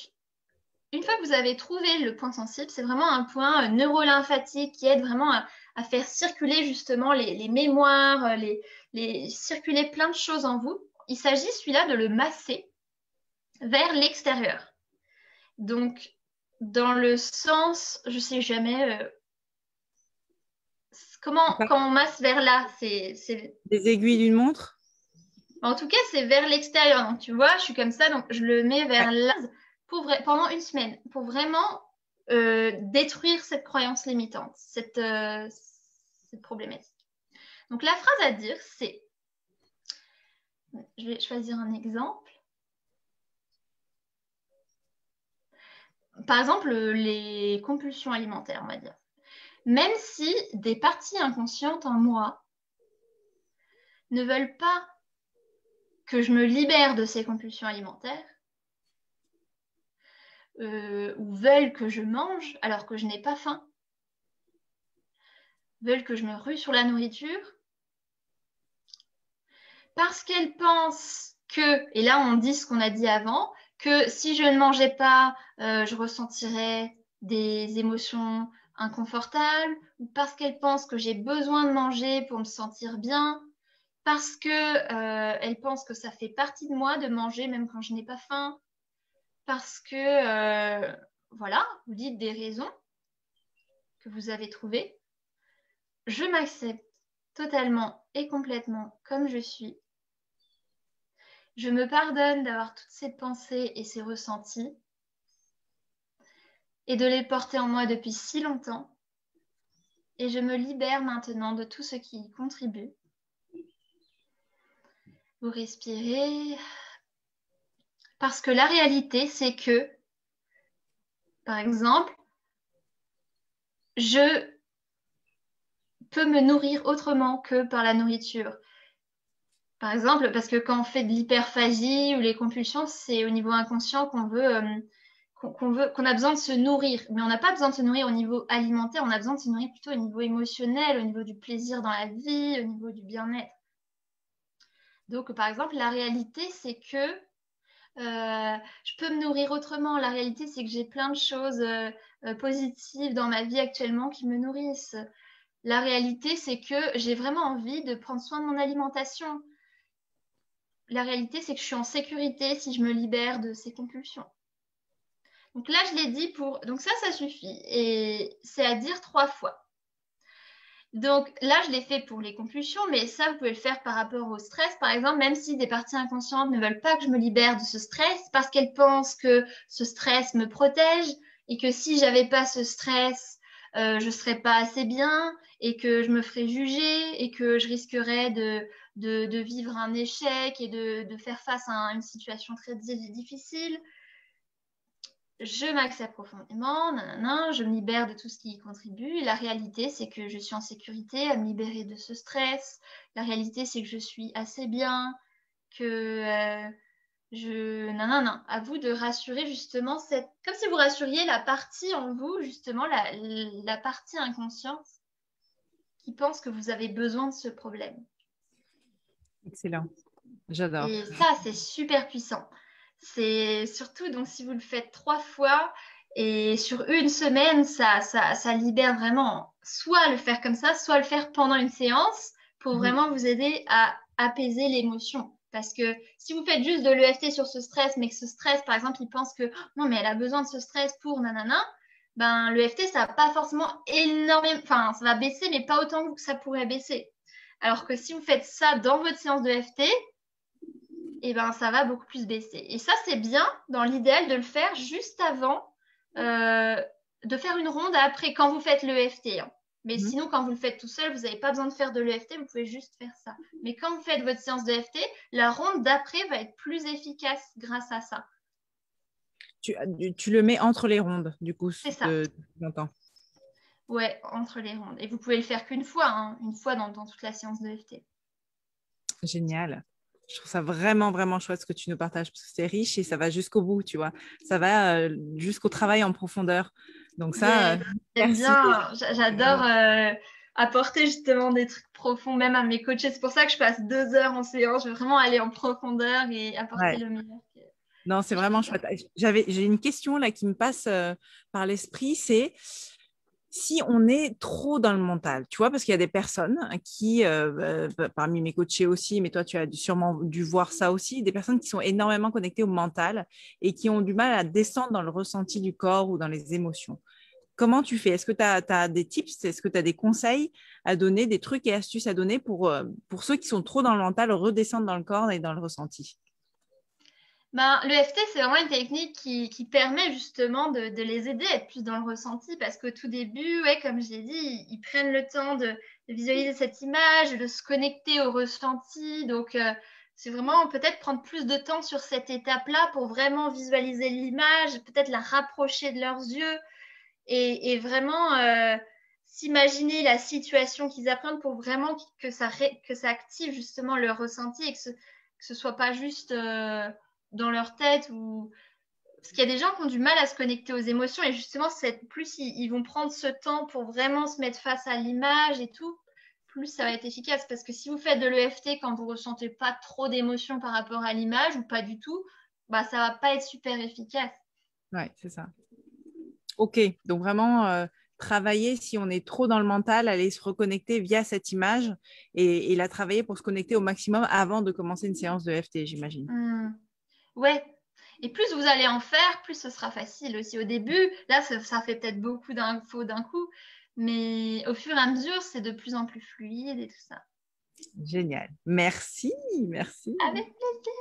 une fois que vous avez trouvé le point sensible, c'est vraiment un point euh, neurolymphatique qui aide vraiment à, faire circuler justement les, mémoires, euh, les, circuler plein de choses en vous. Il s'agit celui-là de le masser vers l'extérieur. Donc, dans le sens, je ne sais jamais, euh, Comment, on masse vers là? C'est, Des aiguilles d'une montre? En tout cas, c'est vers l'extérieur. Donc, tu vois, je suis comme ça, donc je le mets vers là pour pendant une semaine pour vraiment euh, détruire cette croyance limitante, cette, euh, cette problématique. Donc, la phrase à dire, c'est je vais choisir un exemple. Par exemple, les compulsions alimentaires, on va dire même si des parties inconscientes en moi ne veulent pas que je me libère de ces compulsions alimentaires, euh, ou veulent que je mange alors que je n'ai pas faim, veulent que je me rue sur la nourriture, parce qu'elles pensent que, et là on dit ce qu'on a dit avant, que si je ne mangeais pas, euh, je ressentirais des émotions inconfortables, ou parce qu'elle pense que j'ai besoin de manger pour me sentir bien, parce que euh, elle pense que ça fait partie de moi de manger même quand je n'ai pas faim, parce que euh, voilà, vous dites des raisons que vous avez trouvées. Je m'accepte totalement et complètement comme je suis. Je me pardonne d'avoir toutes ces pensées et ces ressentis et de les porter en moi depuis si longtemps. Et je me libère maintenant de tout ce qui y contribue. Vous respirez. Parce que la réalité, c'est que, par exemple, je peux me nourrir autrement que par la nourriture. Par exemple, parce que quand on fait de l'hyperphagie ou les compulsions, c'est au niveau inconscient qu'on veut, euh, qu'on veut, qu'on a besoin de se nourrir. Mais on n'a pas besoin de se nourrir au niveau alimentaire, on a besoin de se nourrir plutôt au niveau émotionnel, au niveau du plaisir dans la vie, au niveau du bien-être. Donc, par exemple, la réalité, c'est que euh, je peux me nourrir autrement. La réalité, c'est que j'ai plein de choses euh, positives dans ma vie actuellement qui me nourrissent. La réalité, c'est que j'ai vraiment envie de prendre soin de mon alimentation la réalité, c'est que je suis en sécurité si je me libère de ces compulsions. Donc là, je l'ai dit pour... Donc ça, ça suffit. Et c'est à dire trois fois. Donc là, je l'ai fait pour les compulsions, mais ça, vous pouvez le faire par rapport au stress. Par exemple, même si des parties inconscientes ne veulent pas que je me libère de ce stress parce qu'elles pensent que ce stress me protège et que si j'avais pas ce stress, euh, je serais pas assez bien et que je me ferais juger et que je risquerais de, vivre un échec et de, faire face à une situation très difficile. Je m'accepte profondément, nanana, je me libère de tout ce qui y contribue. la réalité, c'est que je suis en sécurité à me libérer de ce stress. La réalité, c'est que je suis assez bien, que euh, je. Non, non, non. À vous de rassurer justement cette. Comme si vous rassuriez la partie en vous, justement, la, la partie inconsciente qui pense que vous avez besoin de ce problème. Excellent. J'adore. Et ça, c'est super puissant. C'est surtout, donc, si vous le faites trois fois et sur une semaine, ça, ça, ça, libère vraiment soit le faire comme ça, soit le faire pendant une séance pour mhm. vraiment vous aider à apaiser l'émotion. Parce que si vous faites juste de l'EFT sur ce stress, mais que ce stress, par exemple, il pense que non, mais elle a besoin de ce stress pour nanana, ben l'EFT, ça va pas forcément énormément, enfin, ça va baisser, mais pas autant que ça pourrait baisser. Alors que si vous faites ça dans votre séance de FT, eh ben, ça va beaucoup plus baisser. Et ça, c'est bien dans l'idéal de le faire juste avant euh, de faire une ronde après quand vous faites l'EFT. Hein. Mais mhm. sinon, quand vous le faites tout seul, vous n'avez pas besoin de faire de l'EFT, vous pouvez juste faire ça. Mais quand vous faites votre séance de FT, la ronde d'après va être plus efficace grâce à ça. Tu, tu le mets entre les rondes, du coup. C'est ça. Ouais, entre les rondes. Et vous pouvez le faire qu'une fois, hein, une fois dans, toute la séance de FT. Génial. Je trouve ça vraiment, vraiment chouette ce que tu nous partages parce que c'est riche et ça va jusqu'au bout, tu vois. Ça va euh, jusqu'au travail en profondeur. Donc ça, euh, bien. J'adore euh, apporter justement des trucs profonds, même à mes coachés. C'est pour ça que je passe deux heures en séance. Je veux vraiment aller en profondeur et apporter le meilleur. Non, c'est vraiment chouette. J'avais, j'ai une question là qui me passe par l'esprit, c'est si on est trop dans le mental, tu vois, parce qu'il y a des personnes qui, euh, euh, parmi mes coachés aussi, mais toi, tu as sûrement dû voir ça aussi, des personnes qui sont énormément connectées au mental et qui ont du mal à descendre dans le ressenti du corps ou dans les émotions. Comment tu fais? Est-ce que tu as, des tips? Est-ce que tu as des conseils à donner, des trucs et astuces à donner pour, euh, pour ceux qui sont trop dans le mental, redescendre dans le corps et dans le ressenti? Ben, le FT, c'est vraiment une technique qui, qui permet justement de, de, les aider à être plus dans le ressenti parce qu'au tout début, ouais, comme j'ai dit, ils, prennent le temps de, de, visualiser cette image, de se connecter au ressenti. Donc, euh, c'est vraiment peut-être prendre plus de temps sur cette étape-là pour vraiment visualiser l'image, peut-être la rapprocher de leurs yeux et, et vraiment euh, s'imaginer la situation qu'ils apprennent pour vraiment que ça, que ça active justement leur ressenti et que ce, que soit pas juste... Euh, dans leur tête ou parce qu'il y a des gens qui ont du mal à se connecter aux émotions et justement plus ils, vont prendre ce temps pour vraiment se mettre face à l'image et tout plus ça va être efficace. Parce que si vous faites de l'EFT quand vous ressentez pas trop d'émotion par rapport à l'image ou pas du tout, bah, ça va pas être super efficace. Ouais, c'est ça. Ok, donc vraiment euh, travailler si on est trop dans le mental, aller se reconnecter via cette image et, la travailler pour se connecter au maximum avant de commencer une séance de FT, j'imagine. Mmh. Ouais. Et plus vous allez en faire, plus ce sera facile aussi. Au début, là, ça, fait peut-être beaucoup d'infos d'un coup, mais au fur et à mesure, c'est de plus en plus fluide et tout ça. Génial. Merci, merci. Avec plaisir.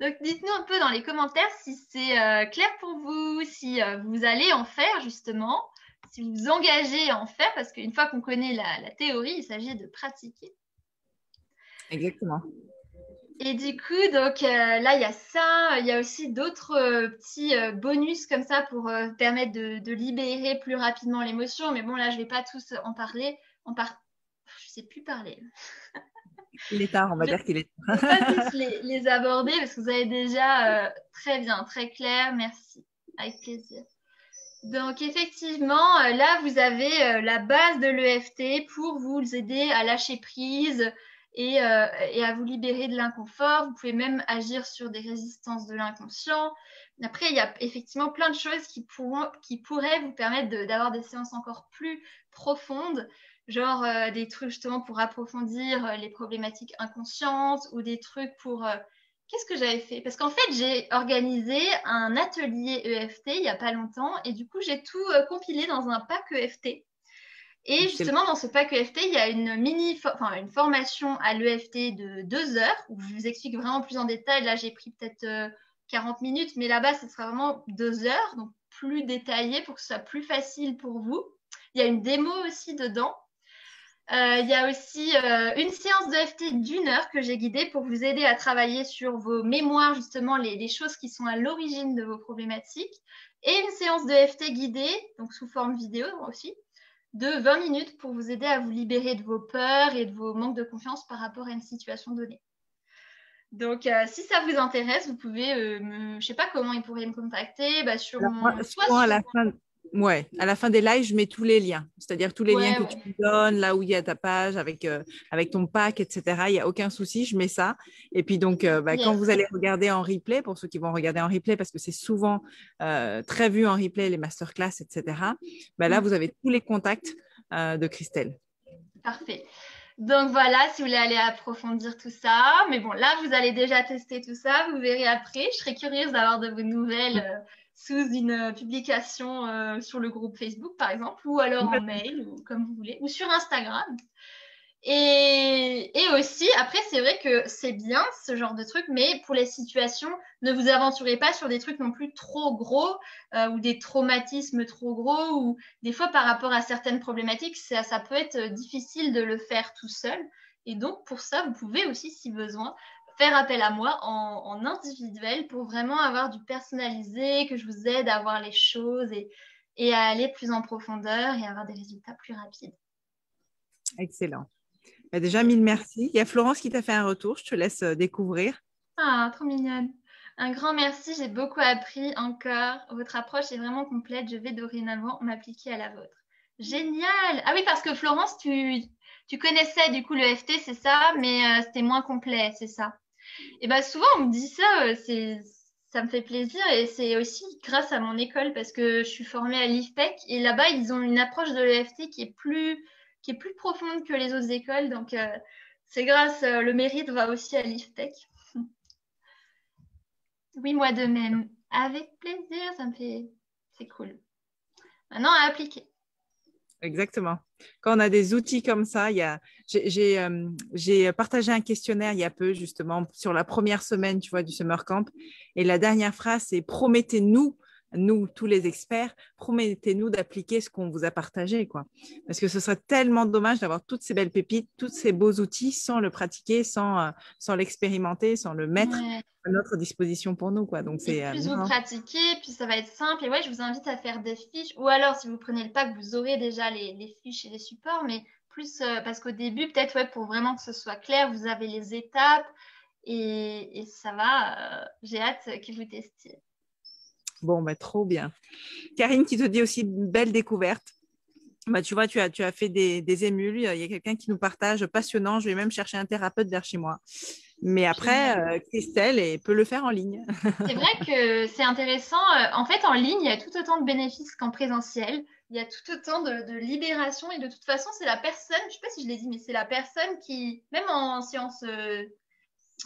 Donc, dites-nous un peu dans les commentaires si c'est euh, clair pour vous, si euh, vous allez en faire justement, si vous vous engagez à en faire, parce qu'une fois qu'on connaît la, théorie, il s'agit de pratiquer. Exactement. Et du coup, donc euh, là, il y a ça. Il y a aussi d'autres petits bonus comme ça pour permettre de, libérer plus rapidement l'émotion. Mais bon, là, je ne vais pas tous en parler. Par... Je ne sais plus parler. Il est tard, on va dire qu'il est tard. Je vais pas les, les, aborder parce que vous avez déjà euh, très bien, très clair. Merci. Avec plaisir. Donc effectivement, euh, là, vous avez euh, la base de l'EFT pour vous aider à lâcher prise et, et à vous libérer de l'inconfort. Vous pouvez même agir sur des résistances de l'inconscient. Après, il y a effectivement plein de choses qui, pourront, qui pourraient vous permettre d'avoir des séances encore plus profondes genre euh, des trucs justement pour approfondir euh, les problématiques inconscientes ou des trucs pour... Euh, qu'est-ce que j'avais fait? Parce qu'en fait, j'ai organisé un atelier EFT il n'y a pas longtemps et du coup, j'ai tout compilé dans un pack EFT. Et justement, dans ce pack EFT, il y a une mini, enfin, une formation à l'EFT de deux heures où je vous explique vraiment plus en détail. Là, j'ai pris peut-être 40 minutes, mais là-bas, ce sera vraiment deux heures, donc plus détaillé pour que ce soit plus facile pour vous. Il y a une démo aussi dedans. Euh, il y a aussi euh, une séance de FT d'une heure que j'ai guidée pour vous aider à travailler sur vos mémoires, justement, les, choses qui sont à l'origine de vos problématiques. Et une séance de FT guidée, donc sous forme vidéo aussi, de 20 minutes pour vous aider à vous libérer de vos peurs et de vos manques de confiance par rapport à une situation donnée. Donc, euh, si ça vous intéresse, vous pouvez, me, je ne sais pas comment ils pourraient me contacter, bah, sur mon... Soit à la fin, Ouais, à la fin des lives, je mets tous les liens, c'est-à-dire tous les liens que tu me donnes, là où il y a ta page avec, euh, avec ton pack, etc. Il n'y a aucun souci, je mets ça. Et puis donc, euh, bah, quand vous allez regarder en replay, pour ceux qui vont regarder en replay, parce que c'est souvent euh, très vu en replay, les masterclass, etc. Bah, là, mm. vous avez tous les contacts de Christelle. Parfait. Donc voilà, si vous voulez aller approfondir tout ça. Mais bon, là, vous allez déjà tester tout ça. Vous verrez après. Je serais curieuse d'avoir de vos nouvelles sous une euh, publication euh, sur le groupe Facebook, par exemple, ou alors en mail, ou comme vous voulez, ou sur Instagram. Et, aussi, après, c'est vrai que c'est bien ce genre de truc, mais pour les situations, ne vous aventurez pas sur des trucs non plus trop gros euh, ou des traumatismes trop gros ou des fois par rapport à certaines problématiques, ça, ça peut être difficile de le faire tout seul. Et donc, pour ça, vous pouvez aussi, si besoin, faire appel à moi en, individuel pour vraiment avoir du personnalisé, que je vous aide à voir les choses et, et à aller plus en profondeur et avoir des résultats plus rapides. Excellent. Bah, déjà, mille merci. Il y a Florence qui t'a fait un retour. Je te laisse euh, découvrir. Ah, trop mignonne. Un grand merci. J'ai beaucoup appris encore. Votre approche est vraiment complète. Je vais dorénavant m'appliquer à la vôtre. Génial. Ah oui, parce que Florence, tu, tu connaissais du coup le FT, c'est ça, mais euh, c'était moins complet, c'est ça? Et bien, souvent, on me dit ça, euh, c'est, ça me fait plaisir et c'est aussi grâce à mon école parce que je suis formée à l'IFPEC et là-bas, ils ont une approche de l'EFT qui est plus, qui est plus profonde que les autres écoles. Donc, euh, c'est grâce, euh, le mérite va aussi à l'IFPEC. oui, moi de même. Avec plaisir, ça me fait, c'est cool. Maintenant, à appliquer. Exactement. Quand on a des outils comme ça, a, j'ai, euh, partagé un questionnaire il y a peu justement sur la première semaine, du summer camp. Et la dernière phrase, c'est promettez-nous nous, tous les experts, promettez-nous d'appliquer ce qu'on vous a partagé, quoi. Parce que ce serait tellement dommage d'avoir toutes ces belles pépites, tous ces beaux outils sans le pratiquer, sans, euh, sans l'expérimenter, sans le mettre à notre disposition pour nous, quoi. Donc, c'est. Euh, plus vous pratiquez, puis ça va être simple. Et ouais, je vous invite à faire des fiches. Ou alors, si vous prenez le pack, vous aurez déjà les, fiches et les supports, mais plus euh, parce qu'au début, peut-être, ouais, pour vraiment que ce soit clair, vous avez les étapes. Et, et ça va, j'ai hâte que vous testiez. Bon, bah, trop bien. Karine qui te dit aussi belle découverte. bah, tu vois, tu as, tu as fait des, des émules. Il y a quelqu'un qui nous partage passionnant. Je vais même chercher un thérapeute vers chez moi. Mais après, euh, Christelle et peut le faire en ligne. c'est vrai que c'est intéressant. Euh, en fait, en ligne, il y a tout autant de bénéfices qu'en présentiel. Il y a tout autant de, libération. Et de toute façon, c'est la personne, je ne sais pas si je l'ai dit, mais c'est la personne qui, même en séance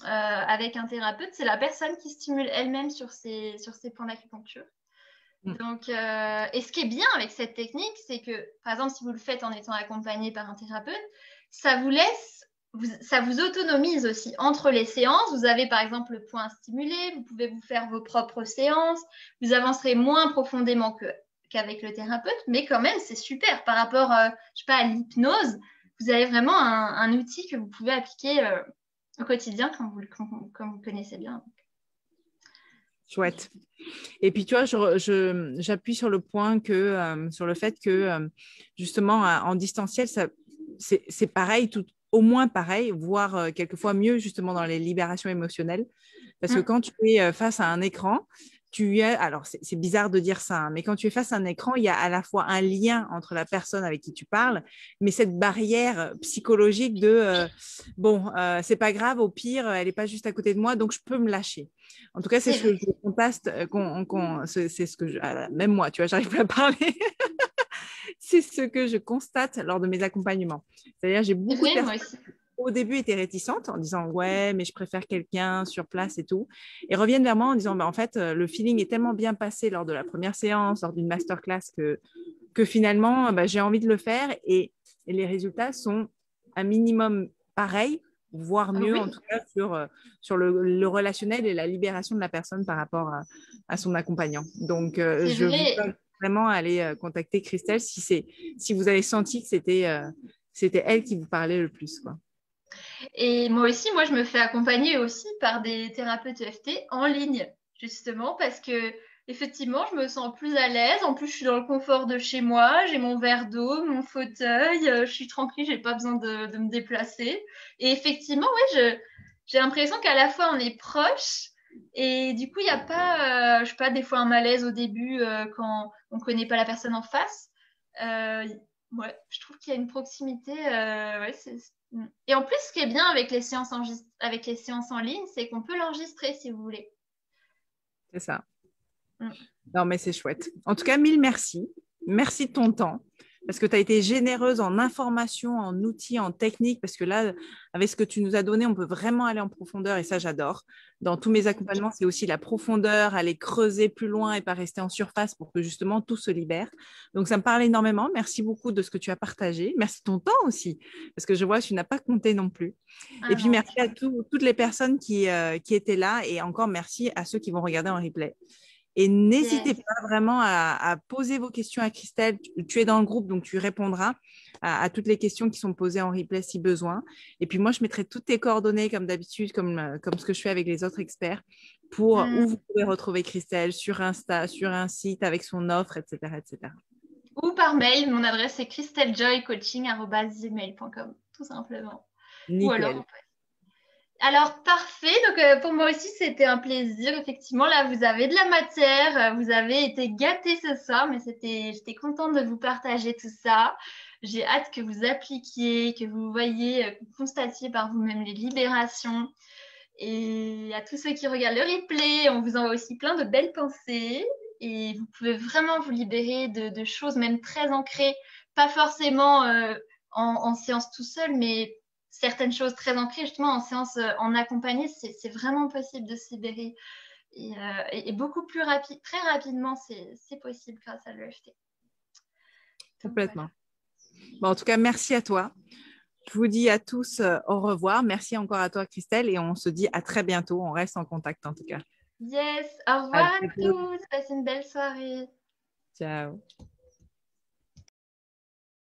euh, avec un thérapeute, c'est la personne qui stimule elle-même sur ses, sur ses points d'acupuncture. Mm. Donc, euh, et ce qui est bien avec cette technique, c'est que, par exemple, si vous le faites en étant accompagné par un thérapeute, ça vous laisse, ça vous autonomise aussi entre les séances. Vous avez par exemple le point stimulé, vous pouvez vous faire vos propres séances, vous avancerez moins profondément qu'avec le thérapeute, mais quand même, c'est super par rapport, euh, je sais pas, à l'hypnose. Vous avez vraiment un, outil que vous pouvez appliquer euh, au quotidien comme vous, vous connaissez bien. Chouette. Et puis, tu vois, j'appuie sur le point que, euh, sur le fait que, euh, justement, en distanciel, c'est pareil, tout, au moins pareil, voire euh, quelquefois mieux, justement, dans les libérations émotionnelles. Parce que mmh. quand tu es face à un écran, tu es, alors c'est bizarre de dire ça, hein, mais quand tu es face à un écran, il y a à la fois un lien entre la personne avec qui tu parles, mais cette barrière psychologique de euh, bon, euh, c'est pas grave, au pire, elle n'est pas juste à côté de moi, donc je peux me lâcher. En tout cas, c'est ce que je constate, euh, c'est ce que je, ah, même moi, tu vois, j'arrive pas à parler. c'est ce que je constate lors de mes accompagnements. C'est-à-dire, j'ai beaucoup de personnes au début étaient réticentes en disant ouais mais je préfère quelqu'un sur place et tout. Et reviennent vers moi en disant bah, en fait euh, le feeling est tellement bien passé lors de la première séance lors d'une masterclass que que finalement bah, j'ai envie de le faire et, les résultats sont un minimum pareil voire mieux en tout cas sur, euh, sur le, relationnel et la libération de la personne par rapport à, son accompagnant. Donc euh, je veux vraiment aller contacter Christelle si c'est si vous avez senti que c'était c'était elle qui vous parlait le plus quoi. Et moi aussi, moi, je me fais accompagner aussi par des thérapeutes EFT en ligne, justement, parce que effectivement, je me sens plus à l'aise. En plus, je suis dans le confort de chez moi. J'ai mon verre d'eau, mon fauteuil. Euh, je suis tranquille, j'ai pas besoin de, me déplacer. Et effectivement, oui, j'ai l'impression qu'à la fois on est proche et du coup, il n'y a pas, euh, je sais pas, des fois un malaise au début euh, quand on ne connaît pas la personne en face. Ouais, je trouve qu'il y a une proximité. ouais, c'est Mm. Et en plus, ce qui est bien avec les séances en, avec les séances en ligne, c'est qu'on peut l'enregistrer si vous voulez. C'est ça. Mm. Non, mais c'est chouette. En tout cas, mille merci. Merci de ton temps parce que tu as été généreuse en informations, en outils, en techniques, parce que là, avec ce que tu nous as donné, on peut vraiment aller en profondeur et ça, j'adore. Dans tous mes accompagnements, c'est aussi la profondeur, aller creuser plus loin et pas rester en surface pour que justement tout se libère. Donc, ça me parle énormément. Merci beaucoup de ce que tu as partagé. Merci de ton temps aussi, parce que je vois que tu n'as pas compté non plus. et puis, ah merci à toutes les personnes qui, euh, qui étaient là et encore merci à ceux qui vont regarder en replay. Et n'hésitez pas vraiment à, poser vos questions à Christelle. Tu, es dans le groupe, donc tu répondras à, toutes les questions qui sont posées en replay si besoin. Et puis moi, je mettrai toutes tes coordonnées comme d'habitude, comme, euh, comme ce que je fais avec les autres experts, pour mmh. où vous pouvez retrouver Christelle sur Insta, sur un site avec son offre, etc. etc. Ou par mail. Mon adresse est christellejoycoaching.com, tout simplement. Ou alors, alors, parfait. Donc, euh, pour moi aussi, c'était un plaisir. Effectivement, là, vous avez de la matière. Euh, vous avez été gâtés ce soir, mais j'étais contente de vous partager tout ça. J'ai hâte que vous appliquiez, que vous voyez, euh, que vous constatiez par vous-même les libérations. Et à tous ceux qui regardent le replay, on vous envoie aussi plein de belles pensées. Et vous pouvez vraiment vous libérer de, choses même très ancrées, pas forcément en, en séance tout seul, mais certaines choses très ancrées, justement, en séance euh, en accompagné, c'est vraiment possible de se libérer. Et, euh, beaucoup plus rapide, très rapidement, c'est possible grâce à l'EFT. Complètement. Bon, en tout cas, merci à toi. Je vous dis à tous euh, au revoir. Merci encore à toi, Christelle, et on se dit à très bientôt. On reste en contact en tout cas. Yes, au revoir à, tous. Passez une belle soirée. Ciao.